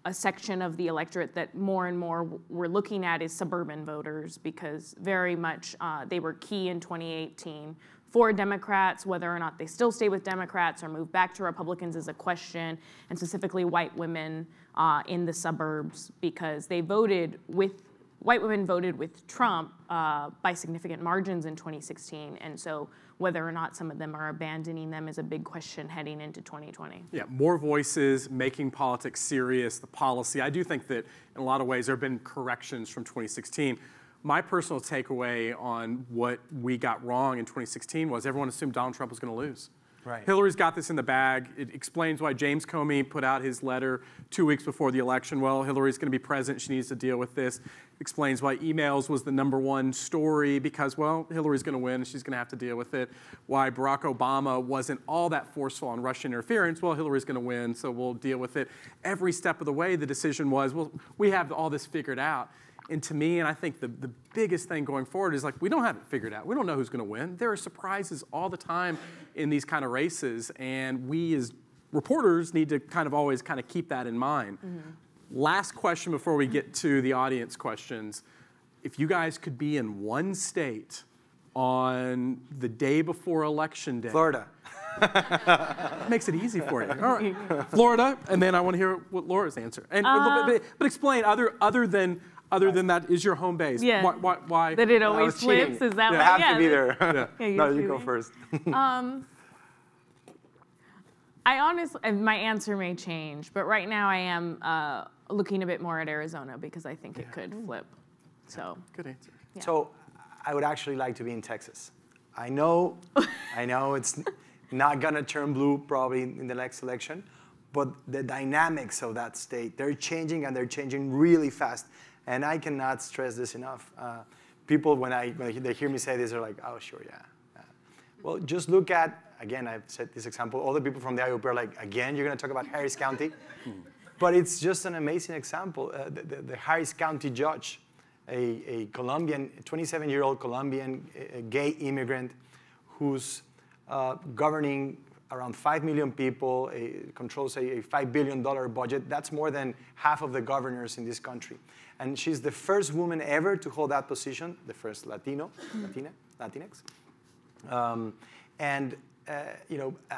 a section of the electorate that more and more we're looking at is suburban voters because very much uh, they were key in 2018 for Democrats. Whether or not they still stay with Democrats or move back to Republicans is a question, and specifically white women uh, in the suburbs because they voted with white women voted with Trump uh, by significant margins in 2016, and so whether or not some of them are abandoning them is a big question heading into 2020. Yeah, more voices, making politics serious, the policy. I do think that in a lot of ways there have been corrections from 2016. My personal takeaway on what we got wrong in 2016 was everyone assumed Donald Trump was going to lose. Right. Hillary's got this in the bag. It explains why James Comey put out his letter two weeks before the election. Well, Hillary's going to be president. She needs to deal with this. Explains why emails was the number one story because, well, Hillary's going to win she's going to have to deal with it. Why Barack Obama wasn't all that forceful on Russian interference. Well, Hillary's going to win, so we'll deal with it. Every step of the way, the decision was, well, we have all this figured out. And to me, and I think the, the biggest thing going forward is like, we don't have it figured out. We don't know who's going to win. There are surprises all the time in these kind of races, and we as reporters need to kind of always kind of keep that in mind. Mm-hmm. Last question before we get to the audience questions. If you guys could be in one state on the day before election day, Florida. [LAUGHS] Makes it easy for you. All right. Florida, and then I want to hear what Laura's answer. And but, but, uh. but explain other other than other than that is your home base. Yeah. Why? why, why That it always was cheating. flips? Is that I what? have yeah, to be there. [LAUGHS] Yeah, [LAUGHS] you're no, you go cheating. first. [LAUGHS] I honestly, my answer may change, but right now I am uh, looking a bit more at Arizona because I think it could flip. So Good answer. So I would actually like to be in Texas. I know, I know it's not gonna turn blue probably in the next election, but the dynamics of that state, they're changing and they're changing really fast. And I cannot stress this enough. Uh, people, when, I, when they hear me say this, are like, oh, sure, yeah. yeah." Well, just look at, again, I've said this example, all the people from the IOP are like, again, you're gonna talk about Harris County? [LAUGHS] But it's just an amazing example. Uh, the, the, the Harris County judge, a, a Colombian, 27 year old Colombian gay immigrant who's uh, governing around 5 million people, a, controls a, a $5 billion budget. That's more than half of the governors in this country. And she's the first woman ever to hold that position, the first Latino, Latina, Latinx. Um, and uh, you know, uh,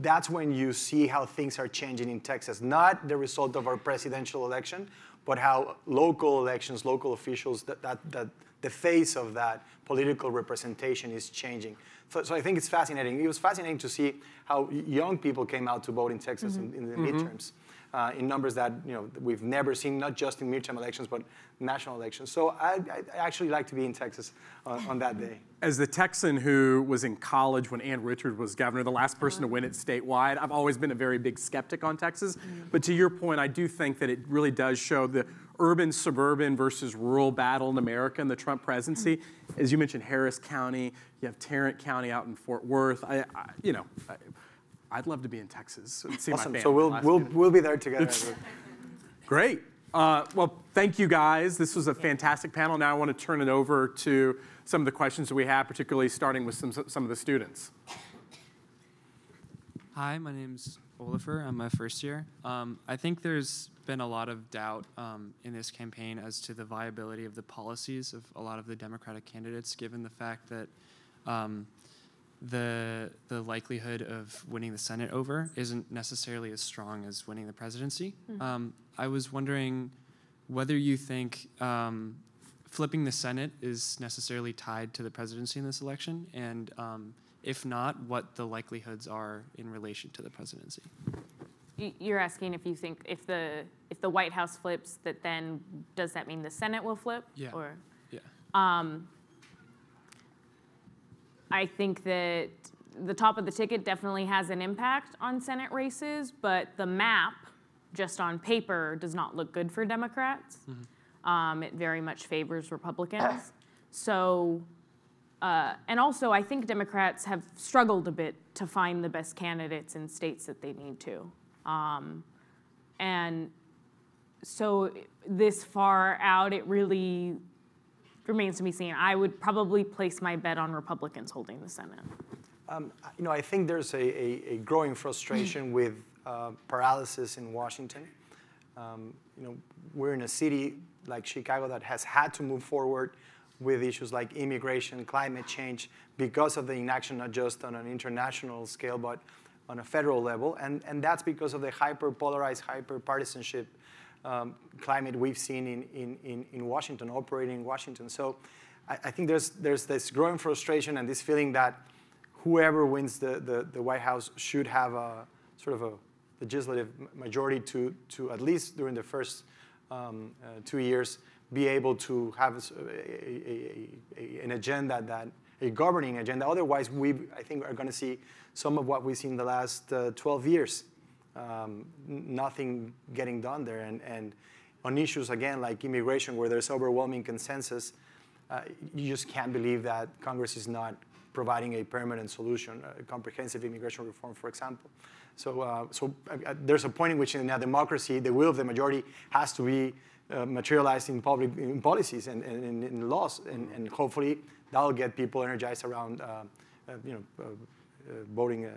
that's when you see how things are changing in Texas. Not the result of our presidential election, but how local elections, local officials, that, that, that the face of that political representation is changing. So, so I think it's fascinating. It was fascinating to see how young people came out to vote in Texas in, in the midterms. Uh, in numbers that you know we've never seen, not just in midterm elections, but national elections. So I, I I actually like to be in Texas on, on that day. As the Texan who was in college when Ann Richards was governor, the last person to win it statewide, I've always been a very big skeptic on Texas. Mm-hmm. But to your point, I do think that it really does show the urban suburban versus rural battle in America in the Trump presidency. Mm-hmm. As you mentioned, Harris County, you have Tarrant County out in Fort Worth. I, I you know, I, I'd love to be in Texas and see Awesome. my family. So we'll we'll year. we'll be there together. [LAUGHS] Great. Uh, well, thank you guys. This was a fantastic panel. Now I want to turn it over to some of the questions that we have, particularly starting with some, some of the students. Hi, my name's Oliver. I'm my first year. Um, I think there's been a lot of doubt um, in this campaign as to the viability of the policies of a lot of the Democratic candidates, given the fact that um, the the likelihood of winning the Senate over isn't necessarily as strong as winning the presidency. Um, I was wondering whether you think um, flipping the Senate is necessarily tied to the presidency in this election, and um, if not, what the likelihoods are in relation to the presidency. you're asking if you think if the if the White House flips, that then does that mean the Senate will flip? Yeah. Or Yeah. I think that the top of the ticket definitely has an impact on Senate races, but the map, just on paper, does not look good for Democrats. Um, it very much favors Republicans. [CLEARS THROAT] So, uh, and also, I think Democrats have struggled a bit to find the best candidates in states that they need to. Um, and so, this far out, it really remains to be seen. I would probably place my bet on Republicans holding the Senate. Um, you know, I think there's a, a, a growing frustration [CLEARS THROAT] with uh, paralysis in Washington. Um, you know, we're in a city like Chicago that has had to move forward with issues like immigration, climate change, because of the inaction not just on an international scale, but on a federal level. And, and that's because of the hyper polarized, hyper partisanship um, climate we've seen in, in, in, in Washington, operating in Washington. So I, I think there's, there's this growing frustration and this feeling that whoever wins the, the, the White House should have a sort of a legislative majority to, to at least during the first um, uh, two years be able to have a- a- a- an agenda that a governing agenda. Otherwise, we I think are going to see some of what we've seen the last uh, 12 years. Um, nothing getting done there, and, and on issues again like immigration, where there's overwhelming consensus, uh, you just can't believe that Congress is not providing a permanent solution, a comprehensive immigration reform, for example. So, uh, so uh, uh, there's a point in which in a democracy, the will of the majority has to be uh, materialized in public in policies and, and, in laws, and, and hopefully that'll get people energized around, uh, you know, voting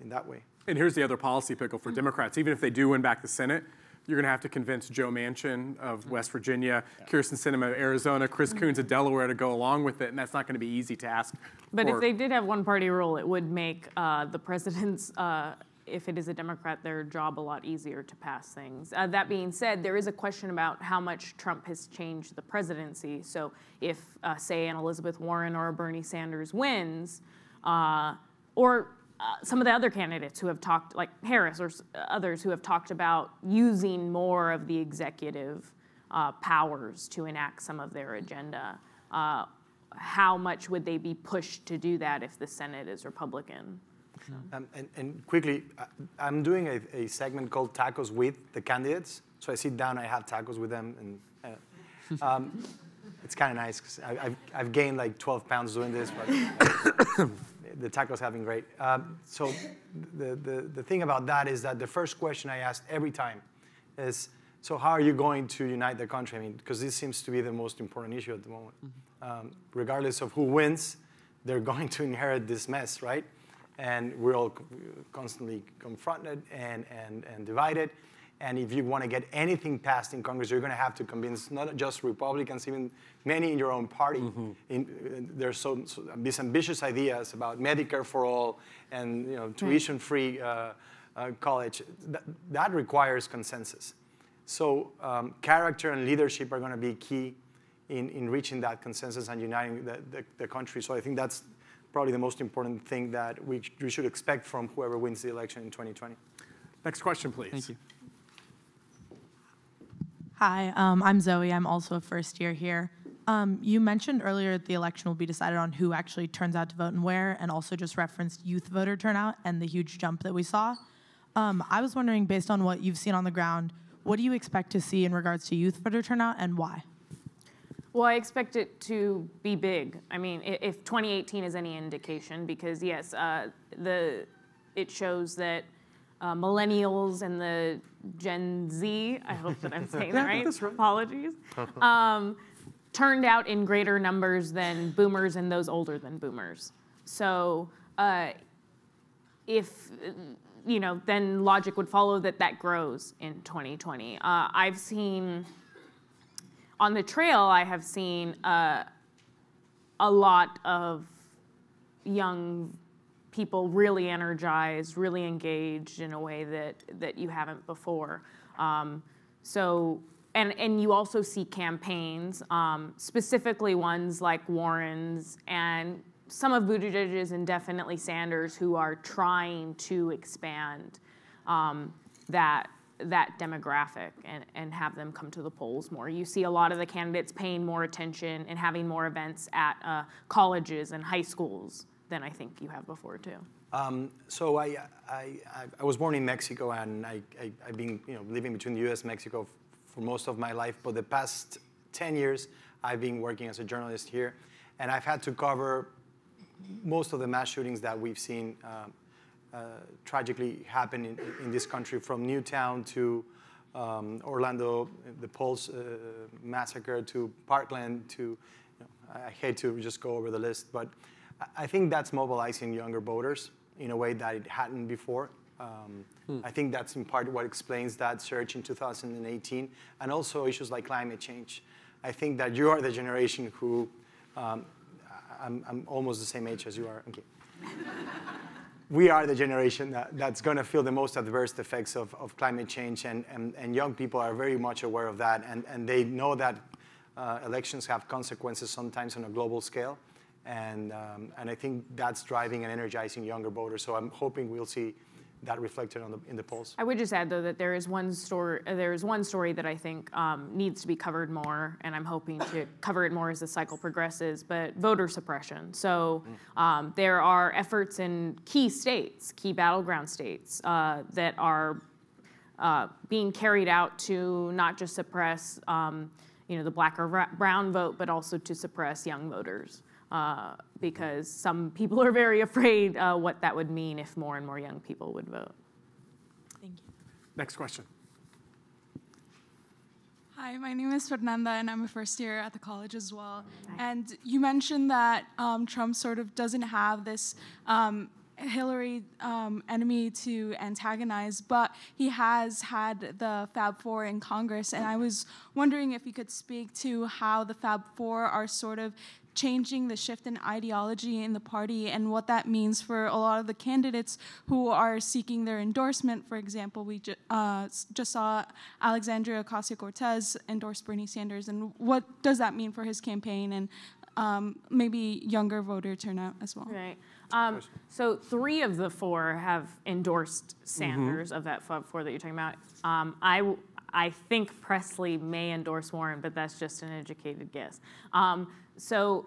in that way. And here's the other policy pickle for Democrats. Even if they do win back the Senate, you're going to have to convince Joe Manchin of West Virginia, Kyrsten Sinema of Arizona, Chris Coons of Delaware to go along with it, and that's not going to be easy to ask. But if they did have one party rule, it would make uh, the president's, uh, if it is a Democrat, their job a lot easier to pass things. Uh, that being said, there is a question about how much Trump has changed the presidency. So if, uh, say, an Elizabeth Warren or a Bernie Sanders wins, uh, or uh, some of the other candidates who have talked, like Harris or others who have talked about using more of the executive uh, powers to enact some of their agenda. Uh, how much would they be pushed to do that if the Senate is Republican? Um, and, and quickly, I- I'm doing a, a segment called Tacos with the candidates. So I sit down, I have tacos with them, and uh, um, [LAUGHS] it's kind of nice because I've, I've gained like 12 pounds doing this, but [COUGHS] the tacos have been great. Um, so the, the, the thing about that is that the first question I ask every time is, so how are you going to unite the country? I mean, because this seems to be the most important issue at the moment. Um, regardless of who wins, they're [LAUGHS] going to inherit this mess, right? And we're all constantly confronted and, and, and divided. And if you want to get anything passed in Congress, you're going to have to convince not just Republicans, even many in your own party. In, uh, there's so, so these ambitious ideas about Medicare for all and you know tuition-free uh, uh, college. That, that requires consensus. So um, character and leadership are going to be key in, in reaching that consensus and uniting the, the, the country. So I think that's probably the most important thing that we, we should expect from whoever wins the election in 2020. Next question, please. Thank you. Hi, um, I'm Zoe. I'm also a first year here. Um, you mentioned earlier that the election will be decided on who actually turns out to vote and where, and also just referenced youth voter turnout and the huge jump that we saw. Um, I was wondering, based on what you've seen on the ground, what do you expect to see in regards to youth voter turnout and why? Well, I expect it to be big. I mean, if 2018 is any indication, because yes, uh, the it shows that uh, millennials and the Gen Z, I hope that I'm saying that [LAUGHS] right. Apologies. [LAUGHS] Um, turned out in greater numbers than boomers and those older than boomers. So uh, if you know, then logic would follow that that grows in 2020. Uh, I've seen on the trail, I have seen uh, a lot of young people really energized, really engaged in a way that that you haven't before. Um, so, and and you also see campaigns, um, specifically ones like Warren's and some of Buttigieg's and definitely Sanders, who are trying to expand um, that that demographic and, and have them come to the polls more. You see a lot of the candidates paying more attention and having more events at uh, colleges and high schools than I think you have before too. Um, so I, I, I, was born in Mexico and I, I, I've been you know, living between the US and Mexico for most of my life. But the past 10 years, I've been working as a journalist here. And I've had to cover most of the mass shootings that we've seen um, uh, tragically happen in, in this country from Newtown to um, Orlando, the Pulse uh, massacre to Parkland to, you know, I I hate to just go over the list, but I- think that's mobilizing younger voters in a way that it hadn't before. Um, I think that's in part what explains that surge in 2018, and also issues like climate change. I think that you are the generation who, um, I'm, I'm almost the same age as you are. Okay [LAUGHS] we are the generation that, that's going to feel the most adverse effects of, of climate change, and, and, and young people are very much aware of that, and, and they know that uh, elections have consequences sometimes on a global scale, and, um, and I think that's driving and energizing younger voters. So I'm hoping we'll see that reflected on the, in the polls. I would just add though that there is one story. There is one story that I think um, needs to be covered more, and I'm hoping to cover it more as the cycle progresses. But voter suppression. So um, there are efforts in key states, key battleground states, uh, that are uh, being carried out to not just suppress, um, you know, the black or brown vote, but also to suppress young voters. Uh, because some people are very afraid uh, what that would mean if more and more young people would vote. Thank you. Next question. Hi, my name is Fernanda, and I'm a first year at the college as well. And you mentioned that um, Trump sort of doesn't have this um, Hillary um, enemy to antagonize, but he has had the Fab Four in Congress, and I was wondering if you could speak to how the Fab Four are sort of changing the shift in ideology in the party and what that means for a lot of the candidates who are seeking their endorsement. For example, we ju- uh, just saw Alexandria Ocasio Cortez endorse Bernie Sanders, and what does that mean for his campaign and um, maybe younger voter turnout as well? Right. Um, so three of the four have endorsed Sanders of that Fab Four that you're talking about. Um, I, w- I think Presley may endorse Warren, but that's just an educated guess. Um, so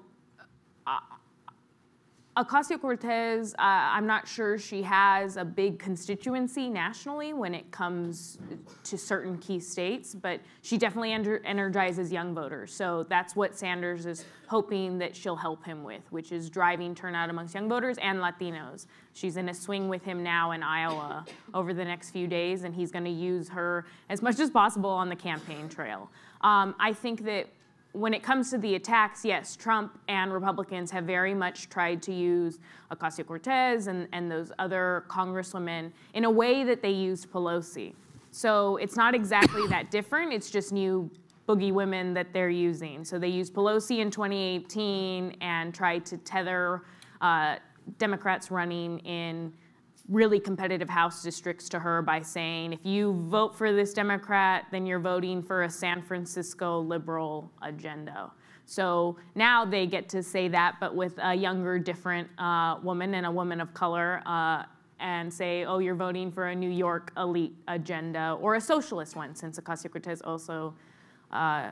Ocasio Cortez, uh, I'm not sure she has a big constituency nationally when it comes to certain key states, but she definitely energizes young voters. So that's what Sanders is hoping that she'll help him with, which is driving turnout amongst young voters and Latinos. She's in a swing with him now in Iowa over the next few days, and he's going to use her as much as possible on the campaign trail. Um, I think that when it comes to the attacks, yes, Trump and Republicans have very much tried to use Ocasio Cortez and, and those other congresswomen in a way that they used Pelosi. So it's not exactly that different, it's just new boogie women that they're using. So they used Pelosi in 2018 and tried to tether uh, Democrats running in really competitive House districts to her by saying, if you vote for this Democrat, then you're voting for a San Francisco liberal agenda. So now they get to say that, but with a younger, different uh, woman and a woman of color, uh, and say, oh, you're voting for a New York elite agenda or a socialist one, since Ocasio Cortez also uh,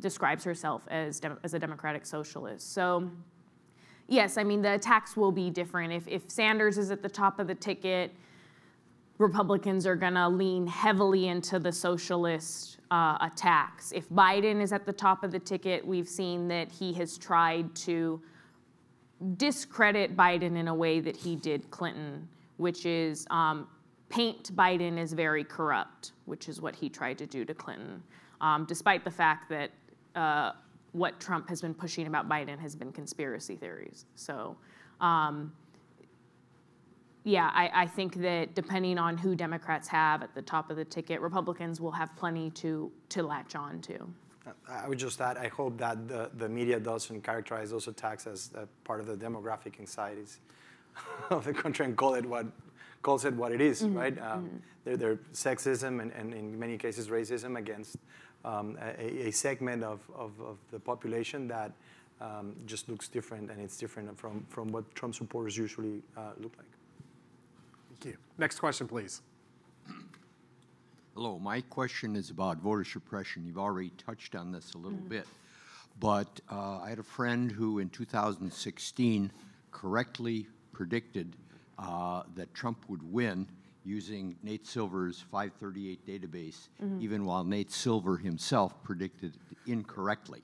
describes herself as, as a democratic socialist. So yes, I mean, the attacks will be different. If, if Sanders is at the top of the ticket, Republicans are going to lean heavily into the socialist uh, attacks. If Biden is at the top of the ticket, we've seen that he has tried to discredit Biden in a way that he did Clinton, which is um, paint Biden as very corrupt, which is what he tried to do to Clinton, um, despite the fact that uh, what Trump has been pushing about Biden has been conspiracy theories. So, um, yeah, I, I, think that depending on who Democrats have at the top of the ticket, Republicans will have plenty to, to latch on to. I would just add, I hope that the, the media doesn't characterize those attacks as part of the demographic anxieties [LAUGHS] of the country and call it what calls it what it is, mm-hmm. right? Um, mm-hmm. they're, they're, sexism and, and, in many cases racism against a, a, segment of, of, of, the population that um, just looks different and it's different from, from what Trump supporters usually uh, look like. Thank you. Next question, please. Hello, my question is about voter suppression. You've already touched on this a little mm. bit, but uh, I had a friend who in 2016 correctly predicted uh, that Trump would win using Nate Silver's 538 database, mm-hmm. even while Nate Silver himself predicted incorrectly.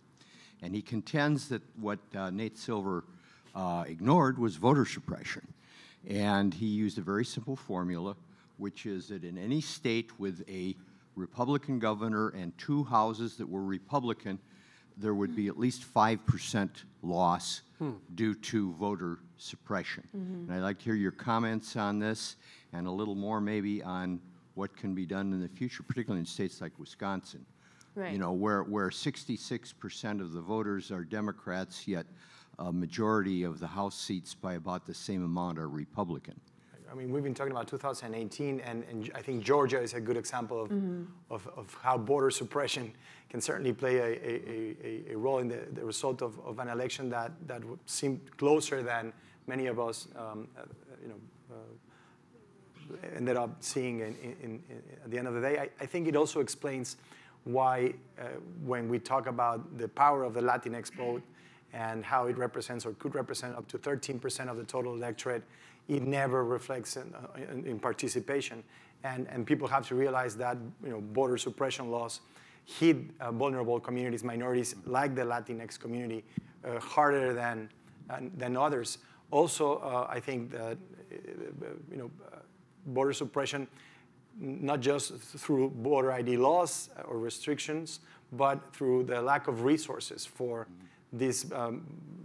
And he contends that what uh, Nate Silver uh, ignored was voter suppression. And he used a very simple formula, which is that in any state with a Republican governor and two houses that were Republican, there would be at least 5% loss hmm. due to voter suppression. Mm-hmm. And I'd like to hear your comments on this and a little more maybe on what can be done in the future, particularly in states like Wisconsin. Right. You know, where, where 66% of the voters are Democrats, yet a majority of the House seats by about the same amount are Republican. I mean, we've been talking about 2018, and, and I think Georgia is a good example of, mm-hmm. of, of, how voter suppression can certainly play a, a, a, a role in the, the result of, of, an election that, that seemed closer than many of us, um, uh, you know, uh, ended up seeing in, in, in, at the end of the day. I, I think it also explains why, uh, when we talk about the power of the Latinx vote and how it represents or could represent up to 13% of the total electorate, it never reflects in, uh, in, participation. And, and people have to realize that you know, voter suppression laws hit uh, vulnerable communities, minorities like the Latinx community, uh, harder than, than others. Also, uh, I think that uh, you know, voter suppression, not just through voter ID laws or restrictions, but through the lack of resources for these um,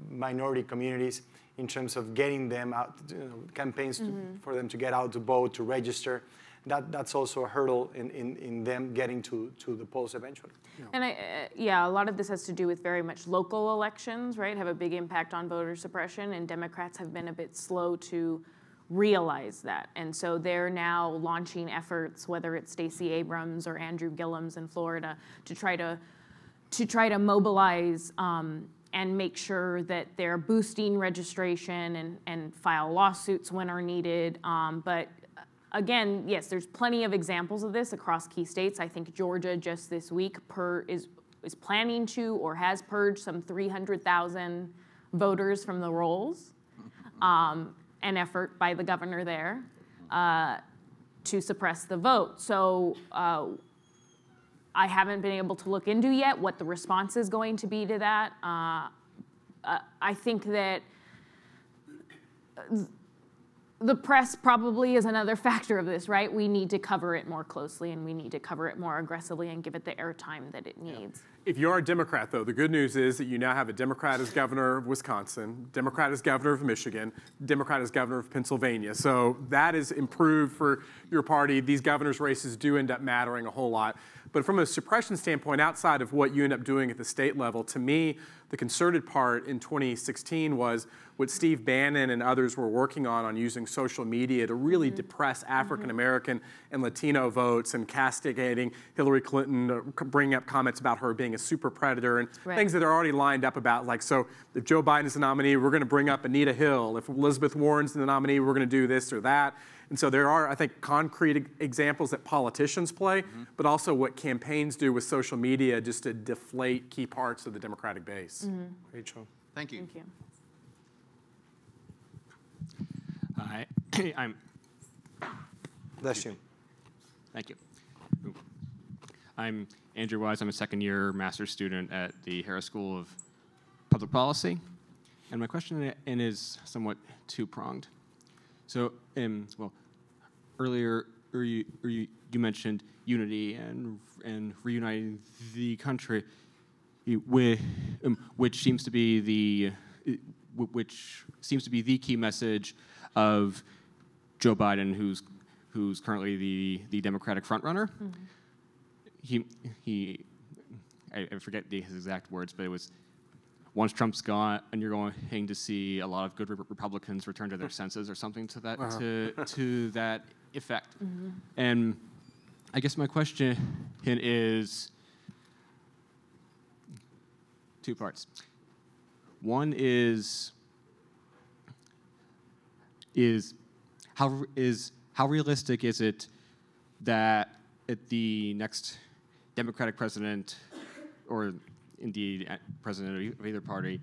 minority communities in terms of getting them out, you know, campaigns to, for them to get out to vote, to register. That, that's also a hurdle in, in, in them getting to, to the polls eventually. And I, uh, yeah, a lot of this has to do with very much local elections, right? Have a big impact on voter suppression, and Democrats have been a bit slow to realize that. And so they're now launching efforts, whether it's Stacey Abrams or Andrew Gillums in Florida, to try to to try to mobilize um, and make sure that they're boosting registration and, and file lawsuits when are needed. Um, but uh, again, yes, there's plenty of examples of this across key states. I think Georgia just this week per is is planning to or has purged some 300,000 voters from the rolls. [LAUGHS] Um, an effort by the governor there uh, to suppress the vote. So uh, I haven't been able to look into yet what the response is going to be to that. Uh, uh, I think that the press probably is another [LAUGHS] factor of this, right? We need to cover it more closely and we need to cover it more aggressively and give it the airtime that it needs. If you are a Democrat, though, the good news is that you now have a Democrat as governor of Wisconsin, Democrat as governor of Michigan, Democrat as governor of Pennsylvania. So that is improved for your party. These governor's races do end up mattering a whole lot. But from a suppression standpoint, outside of what you end up doing at the state level, to me, the concerted part in 2016 was what Steve Bannon and others were working on on using social media to really mm-hmm. depress African mm-hmm. American and Latino votes and castigating Hillary Clinton, bringing up comments about her being a super predator and Right. things that are already lined up about like so if Joe Biden is the nominee, we're going to bring up Anita Hill. If Elizabeth Warren's the nominee, we're going to do this or that. And so there are, I think, concrete examples that politicians play, mm-hmm. but also what campaigns do with social media just to deflate key parts of the Democratic base. Rachel. Thank you. Thank you. Hi, [LAUGHS] I'm, Bless you. thank you. I'm Andrew Wise. I'm a second year master's student at the Harris School of Public Policy. And my question in is somewhat two pronged. So, um, well, earlier er, you, er, you, you mentioned unity and, and reuniting the country, you- whi- um, which seems to be the uh, which seems to be the key message of Joe Biden, who's who's currently the the Democratic frontrunner. Mm-hmm. He he, I, I forget the, his exact words, but it was. Once Trump's gone, and you're going to see a lot of good Re- Republicans return to their [LAUGHS] senses, or something to that uh-huh. to [LAUGHS] to that effect. Mm-hmm. And I guess my question is two parts. One is is how is how realistic is it that at the next Democratic president, or indeed president of e- of either party,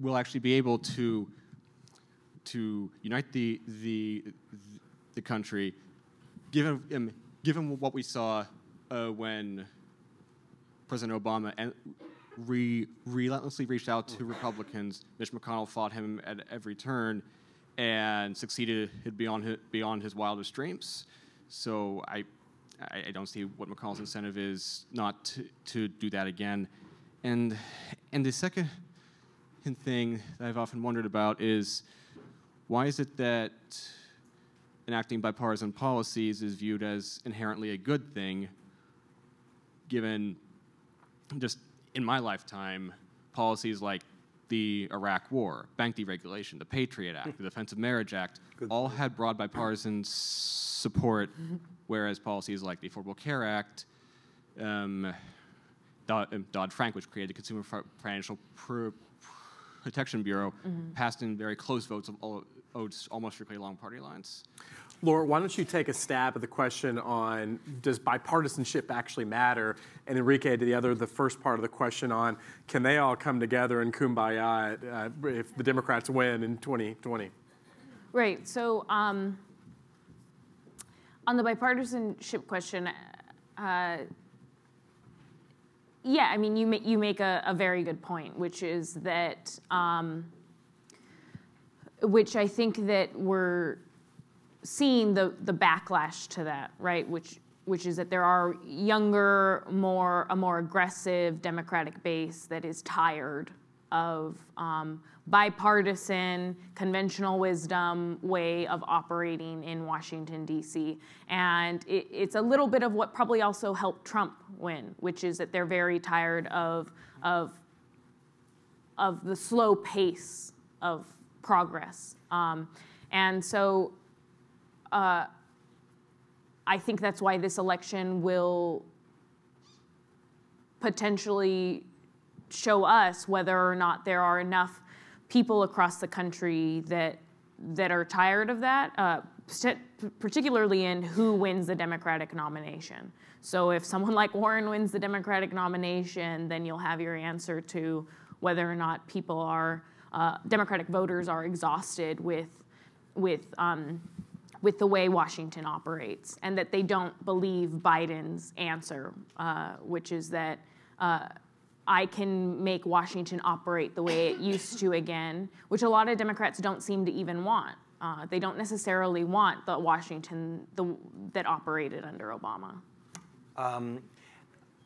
will actually be able to to unite the the the country, given um, given what we saw uh, when President Obama and re- relentlessly reached out to Republicans. Mitch McConnell fought him at every turn and succeeded beyond his, beyond his wildest dreams. So I, I, don't see what McConnell's incentive is not to, to do that again. And and the second thing that I've often wondered about is why is it that enacting bipartisan policies is viewed as inherently a good thing, given just in my lifetime, policies like the Iraq War, bank deregulation, the Patriot Act, the Defense of Marriage Act, [LAUGHS] all had broad bipartisan support, [LAUGHS] whereas policies like the Affordable Care Act, um, Dodd- um, Dodd-Frank, which created the Consumer Financial Pro- Protection Bureau, passed in very close votes of all, almost strictly along party lines. Laura, why don't you take a stab at the question on does bipartisanship actually matter? And Enrique, to the other, the first part of the question on can they all come together in kumbaya uh, if the Democrats win in 2020? Right. So um, on the bipartisanship question, uh, yeah, I mean, you make you make a, a very good point, which is that, um, which I think that we're seeing the the backlash to that, right? Which which is that there are younger, more a more aggressive Democratic base that is tired of um, bipartisan, conventional wisdom way of operating in Washington, D.C. And it, it's a little bit of what probably also helped Trump win, which is that they're very tired of, of, of the slow pace of progress. Um, and so uh, I think that's why this election will potentially show us whether or not there are enough people across the country that that are tired of that, uh, particularly in who wins the Democratic nomination. So if someone like Warren wins the Democratic nomination, then you'll have your answer to whether or not people are uh, Democratic voters are exhausted with with um, with the way Washington operates, and that they don't believe Biden's answer, uh, which is that uh, I can make Washington operate the way it used to again, which a lot of Democrats don't seem to even want. Uh, they don't necessarily want the Washington the, that operated under Obama. Um,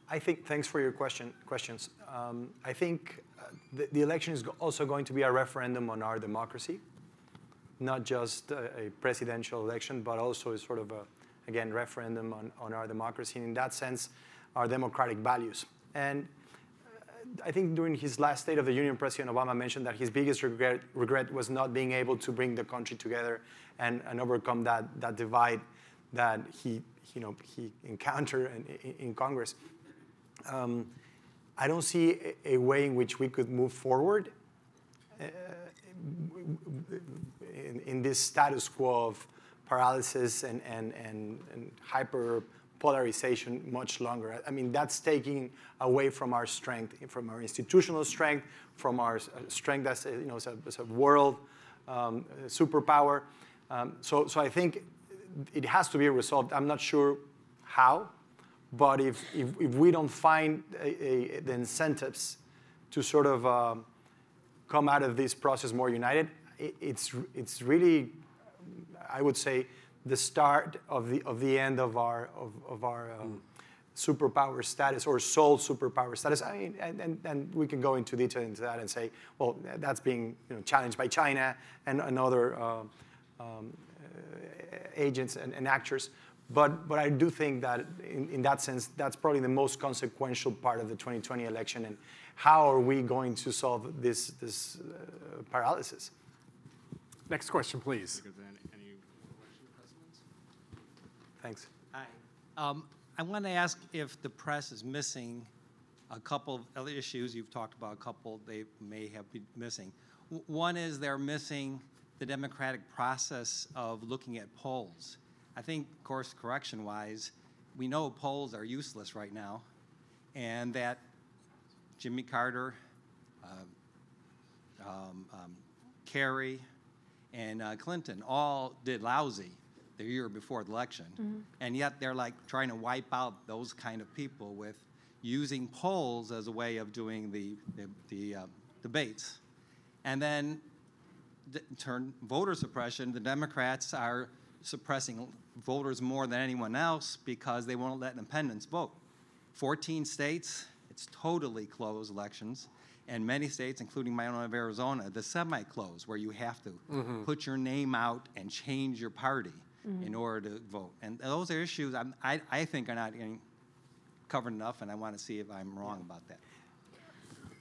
I think, thanks for your question, questions. Um, I think uh, the, the, election is also going to be a referendum on our democracy, not just a, a presidential election, but also a sort of a, again, referendum on, on our democracy, and in that sense, our democratic values. And I think during his last State of the Union, President Obama mentioned that his biggest regret, regret was not being able to bring the country together and, and overcome that, that divide that he, you know, he encountered in, in Congress. Um, I don't see a, a, way in which we could move forward uh, in, in, this status quo of paralysis and, and, and, and hyper polarization much longer. I mean, that's taking away from our strength, from our institutional strength, from our uh, strength as a, you know, as a, as a world um, superpower. Um, so, so I think it has to be resolved. I'm not sure how, but if, if, if we don't find a, a, the incentives to sort of um, come out of this process more united, it, it's, it's really, I would say, the start of the, of the end of our, of, of our um, superpower status or sole superpower status. I mean, and, and, and, we can go into detail into that and say, well, that's being you know, challenged by China and, and other uh, um, uh, agents and, and, actors. But, but I do think that in, in that sense, that's probably the most consequential part of the 2020 election. And how are we going to solve this, this uh, paralysis? Next question, please. Thanks. Hi. Um, I want to ask if the press is missing a couple of other issues. You've talked about a couple they may have been missing. W one is they're missing the democratic process of looking at polls. I think of course correction wise, we know polls are useless right now, and that Jimmy Carter, uh, um, um, Kerry, and uh, Clinton all did lousy the year before the election. Mm-hmm. And yet they're like trying to wipe out those kind of people with using polls as a way of doing the, the, the uh, debates. And then d- turn voter suppression, the Democrats are suppressing voters more than anyone else because they won't let independents vote. 14 states, it's totally closed elections. And many states, including my own of Arizona, the semi close, where you have to mm-hmm. put your name out and change your party mm-hmm. in order to vote. And those are issues I'm, i I, think are not getting covered enough, and I want to see if I'm wrong about that.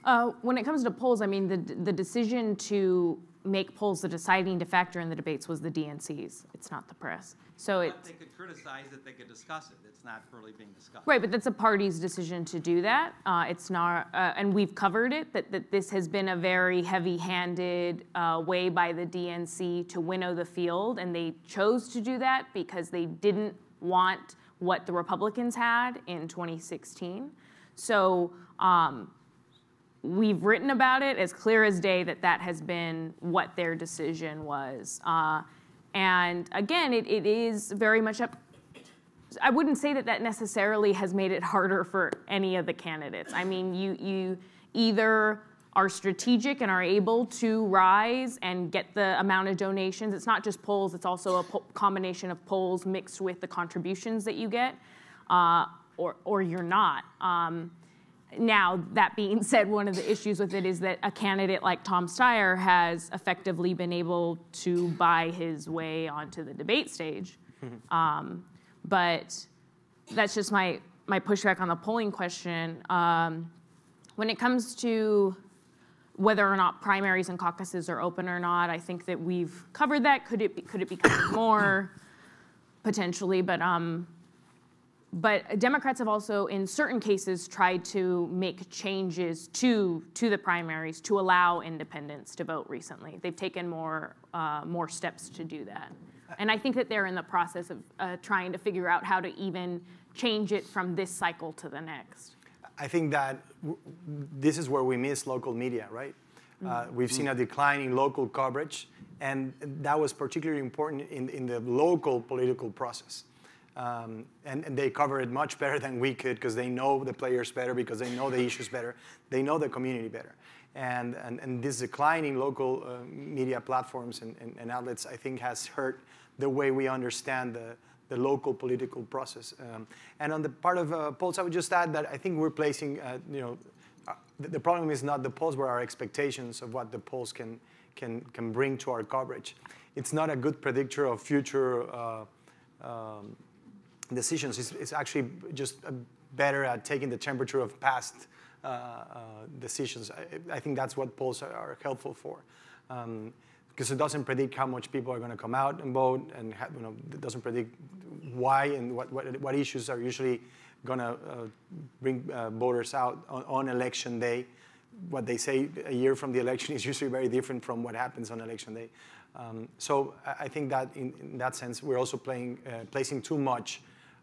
Uh, when it comes to polls, I mean, the, the decision to make polls the deciding factor in the debates was the DNC's. It's not the press. So it. They could criticize it. They could discuss it. It's not really being discussed. Right, but that's a party's decision to do that. Uh, it's not, uh, and we've covered it. That that this has been a very heavy-handed uh, way by the DNC to winnow the field, and they chose to do that because they didn't want what the Republicans had in 2016. So. Um, we've written about it as clear as day that that has been what their decision was. Uh, and again, it, it is very much up. I wouldn't say that that necessarily has made it harder for any of the candidates. I mean, you you either are strategic and are able to rise and get the amount of donations. It's not just polls; it's also a po- combination of polls mixed with the contributions that you get, uh, or or you're not. Um, now, that being [LAUGHS] said, one of the issues with it is that a candidate like Tom Steyer has effectively been able to buy his way onto the debate stage. Um, but that's just my, my pushback on the polling question. Um, when it comes to whether or not primaries and caucuses are open or not, I think that we've covered that. Could it be, could it be more? [COUGHS] Potentially, but um, but Democrats have also, in certain cases, tried to make changes to to the primaries to allow independents to vote. Recently, they've taken more uh, more steps to do that, and I think that they're in the process of uh, trying to figure out how to even change it from this cycle to the next. I think that w- this is where we miss local media, right? Uh, we've seen a decline in local coverage, and that was particularly important in, in the local political process. Um, and, and they cover it much better than we could because they know the players better, because they know the issues better, they know the community better. And, and, and this decline in local uh, media platforms and, and, and outlets, I think, has hurt the way we understand the, the local political process. Um, and on the part of uh, polls, I would just add that I think we're placing, uh, you know, uh, the, the problem is not the polls, but our expectations of what the polls can, can, can bring to our coverage. It's not a good predictor of future uh, um, decisions. It's, it's, actually just uh, better at taking the temperature of past uh, uh, decisions. I, I, think that's what polls are, are helpful for. Um, because it doesn't predict how much people are going to come out and vote, and you know, it doesn't predict why and what, what, what issues are usually going to uh, bring uh, voters out on, on, election day. What they say a year from the election [LAUGHS] is usually very different from what happens on election day. Um, so I think that in, in, that sense, we're also playing, uh, placing too much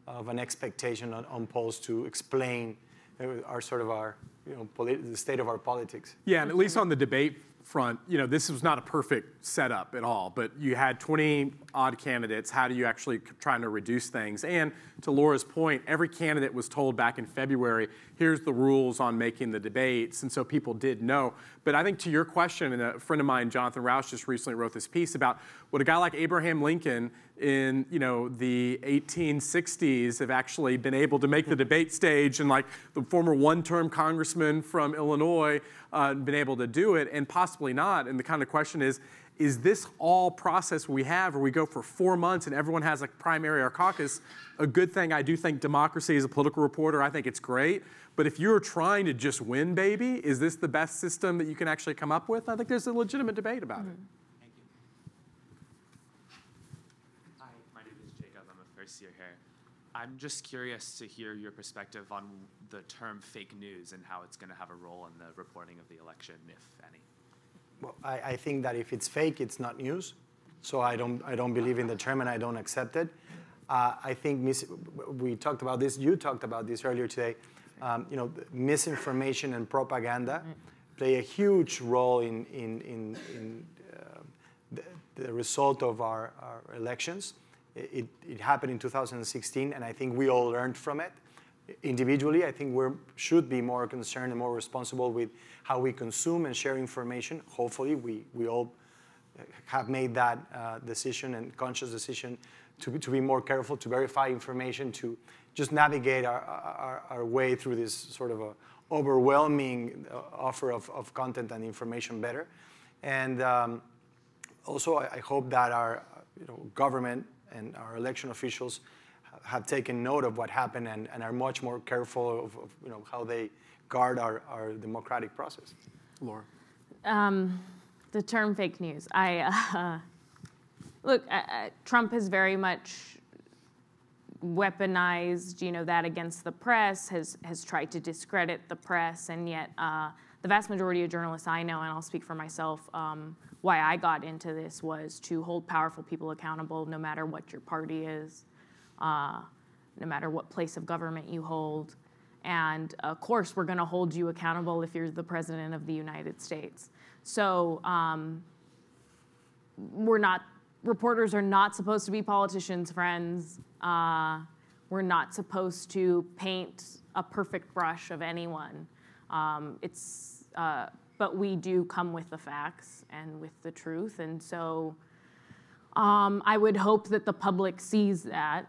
of an expectation on, on polls to explain uh, our sort of our, you know, the state of our politics. Yeah, and at least on the debate front, you know, this was not a perfect setup at all, but you had 20 odd candidates. How do you actually trying to reduce things? And to Laura's point, every candidate was told back in February, here's the rules on making the debates. And so people did know. But I think to your question, and a friend of mine, Jonathan Rauch, just recently wrote this piece about what a guy like Abraham Lincoln in you know the 1860s have actually been able to make the debate stage and like the former one-term congressman from Illinois uh, been able to do it and possibly not. And the kind of question is is this all process we have where we go for four months and everyone has a primary or caucus a good thing? I do think democracy as a political reporter i think it's great. But if you're trying to just win baby is this the best system that you can actually come up with? I think there's a legitimate debate about mm-hmm. it first year here. I'm just curious to hear your perspective on the term fake news and how it's going to have a role in the reporting of the election, if any. Well, I, I think that if it's fake, it's not news. So I don't, I don't believe in the term and I don't accept it. Uh, I think mis- we talked about this, you talked about this earlier today. Um, you know, misinformation and propaganda play a huge role in, in, in, in uh, the, the, result of our, our elections. It, it, happened in 2016, and I think we all learned from it. Individually, I think we should be more concerned and more responsible with how we consume and share information. Hopefully, we, we all have made that uh, decision and conscious decision to, to be more careful, to verify information, to just navigate our, our, our way through this sort of overwhelming uh, offer of, of content and information better. And um, also, I, I, hope that our you know, government and our election officials have taken note of what happened and, and are much more careful of, of, you know, how they guard our, our democratic process. Laura. Um, the term fake news. I uh, look. Uh, uh, Trump has very much weaponized, you know, that against the press. Has has tried to discredit the press, and yet uh, the vast majority of journalists I know, and I'll speak for myself, um, why I got into this was to hold powerful people accountable no matter what your party is, uh, no matter what place of government you hold. And of course, we're going to hold you accountable if you're the president of the United States. So um, we're not, reporters are not supposed to be politicians' friends. Uh, we're not supposed to paint a perfect brush of anyone. Um, it's, uh, but we do come with the facts and with the truth. And so um, I would hope that the public sees that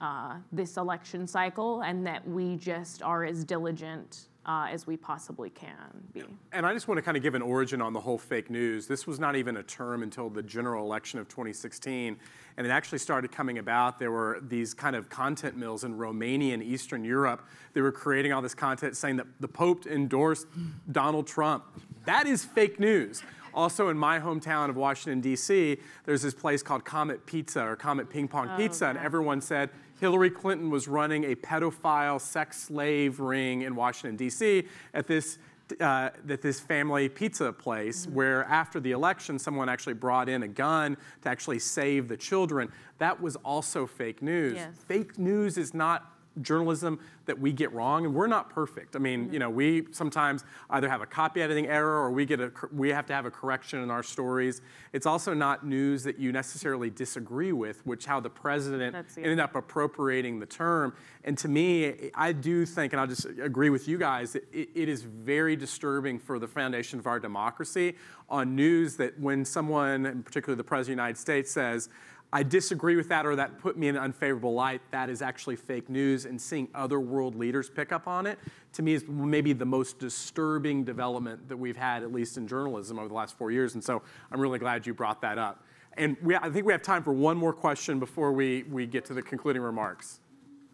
uh, this election cycle and that we just are as diligent uh, as we possibly can be. And I just want to kind of give an origin on the whole fake news. This was not even a term until the general election of 2016, and it actually started coming about. There were these kind of content mills in Romania and Eastern Europe. They were creating all this content saying that the Pope endorsed Donald Trump. That is fake news. Also, in my hometown of Washington, D.C., there's this place called Comet Pizza or Comet Ping Pong Oh, Pizza, and everyone said Hillary Clinton was running a pedophile sex slave ring in Washington, D.C. at this. Uh, this family pizza place, Mm-hmm. where after the election, someone actually brought in a gun to actually save the children. That was also fake news. Yes. Fake news is not journalism that we get wrong, and we're not perfect. I mean, you know, we sometimes either have a copy editing error or we get a we have to have a correction in our stories. It's also not news that you necessarily disagree with, which how the president the ended up appropriating the term. And to me, I do think, and I'll just agree with you guys, that it, it is very disturbing for the foundation of our democracy on news that when someone, and particularly the president of the United States, says, I disagree with that or that put me in an unfavorable light, that is actually fake news. And seeing other world leaders pick up on it, to me, is maybe the most disturbing development that we've had, at least in journalism, over the last four years. And so I'm really glad you brought that up. And we, I think we have time for one more question before we, we get to the concluding remarks.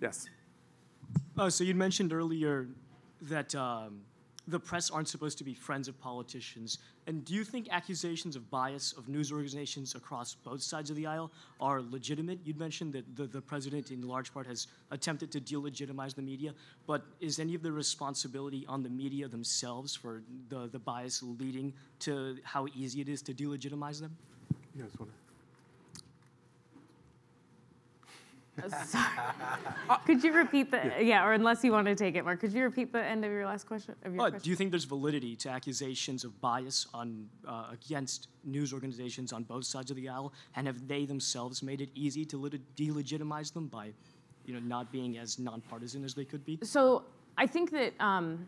Yes. Uh, so you mentioned earlier that um, the press aren't supposed to be friends of politicians. And do you think accusations of bias of news organizations across both sides of the aisle are legitimate? You'd mentioned that the, the president, in large part, has attempted to delegitimize the media. But is any of the responsibility on the media themselves for the, the bias leading to how easy it is to delegitimize them? You guys wanna- [LAUGHS] Could you repeat the, yeah, or unless you want to take it, Mark, could you repeat the end of your last question? Of your Uh, question? do you think there's validity to accusations of bias on uh, against news organizations on both sides of the aisle, and have they themselves made it easy to lit- delegitimize them by, you know, not being as nonpartisan as they could be? So I think that um,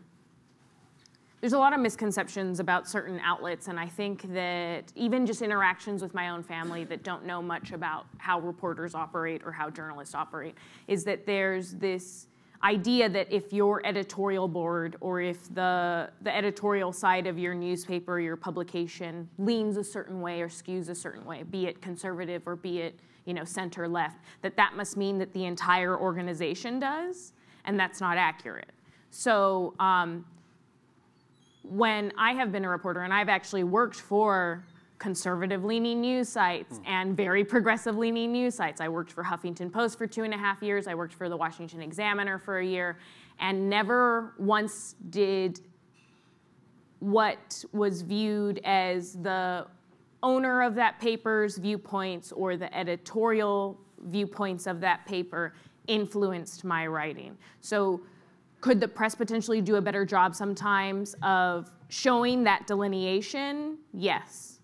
there's a lot of misconceptions about certain outlets, and I think that even just interactions with my own family that don't know much about how reporters operate or how journalists operate, is that there's this idea that if your editorial board or if the the editorial side of your newspaper your publication leans a certain way or skews a certain way, be it conservative or be it you know center left, that that must mean that the entire organization does, and that's not accurate. So. Um, when I have been a reporter and I've actually worked for conservative leaning news sites hmm. and very progressive leaning news sites. I worked for Huffington Post for two and a half years. I worked for the Washington Examiner for a year and never once did what was viewed as the owner of that paper's viewpoints or the editorial viewpoints of that paper influenced my writing. So could the press potentially do a better job sometimes of showing that delineation? Yes.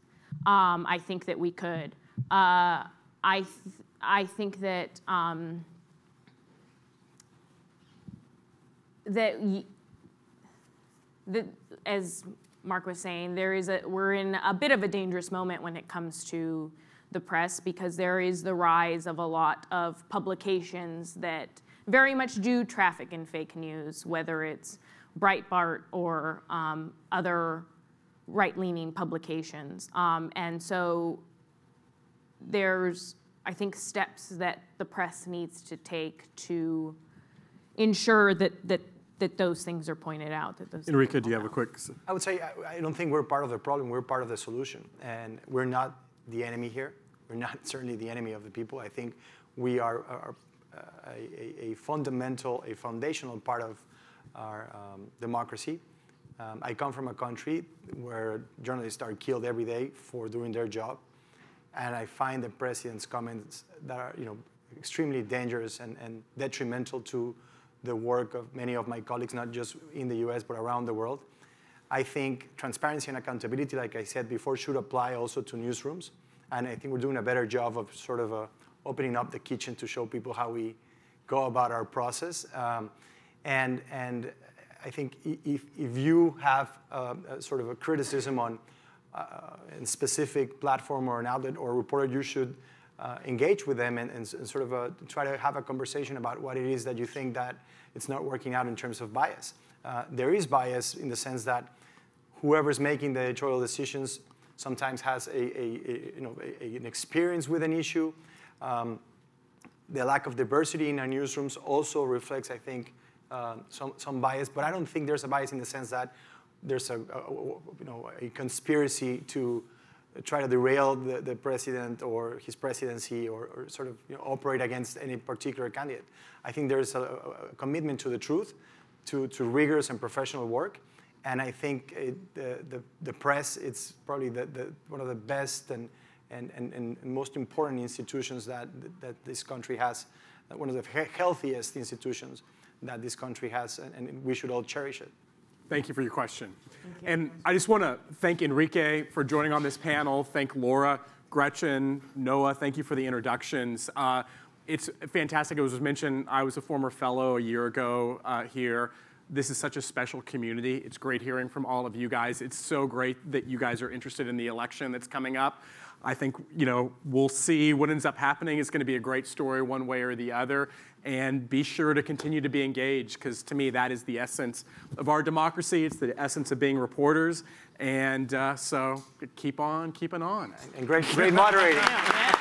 Um, I think that we could. Uh, I, th- I think that um, that that as Mark was saying, there is a we're in a bit of a dangerous moment when it comes to the press because there is the rise of a lot of publications that very much do traffic in fake news, whether it's Breitbart or um, other right-leaning publications, um, and so there's I think steps that the press needs to take to ensure that that that those things are pointed out. That those Enrique, do you have a quick? I would say I, I don't think we're part of the problem. We're part of the solution, and we're not the enemy here. We're not [LAUGHS] certainly the enemy of the people. I think we are, are a, a, a fundamental, a foundational part of our um, democracy. Um, I come from a country where journalists are killed every day for doing their job, and I find the president's comments that are, you know, extremely dangerous and, and detrimental to the work of many of my colleagues, not just in the US, but around the world. I think transparency and accountability, like I said before, should apply also to newsrooms. And I think we're doing a better job of sort of uh, opening up the kitchen to show people how we go about our process. Um, and, and I think if, if you have uh, a sort of a criticism on uh, a specific platform or an outlet or reporter, you should uh, engage with them and, and, sort of uh, try to have a conversation about what it is that you think that it's not working out in terms of bias. uh, there is bias in the sense that whoever's making the editorial decisions sometimes has a, a, a you know, a, an experience with an issue. Um, the lack of diversity in our newsrooms also reflects, I think, uh, some, some bias, but I don't think there's a bias in the sense that there's a, a you know, a conspiracy to try to derail the, the president or his presidency or, or sort of you know, operate against any particular candidate. I think there's a, a commitment to the truth, to, to rigorous and professional work, and I think it, the, the, the, press, it's probably the, the, one of the best and, and, and, and most important institutions that, that this country has, one of the healthiest institutions that this country has, and, and we should all cherish it. Thank you for your question. You. And I just want to thank Enrique for joining on this panel. Thank Laura, Gretchen, Noah. Thank you for the introductions. Uh, it's fantastic. It was mentioned I was a former fellow a year ago uh, here. This is such a special community. It's great hearing from all of you guys. It's so great that you guys are interested in the election that's coming up. I think, you know, we'll see what ends up happening. It's going to be a great story one way or the other. And be sure to continue to be engaged because to me, that is the essence of our democracy. It's the essence of being reporters. And uh, so keep on keeping on. And great, great moderating. [LAUGHS]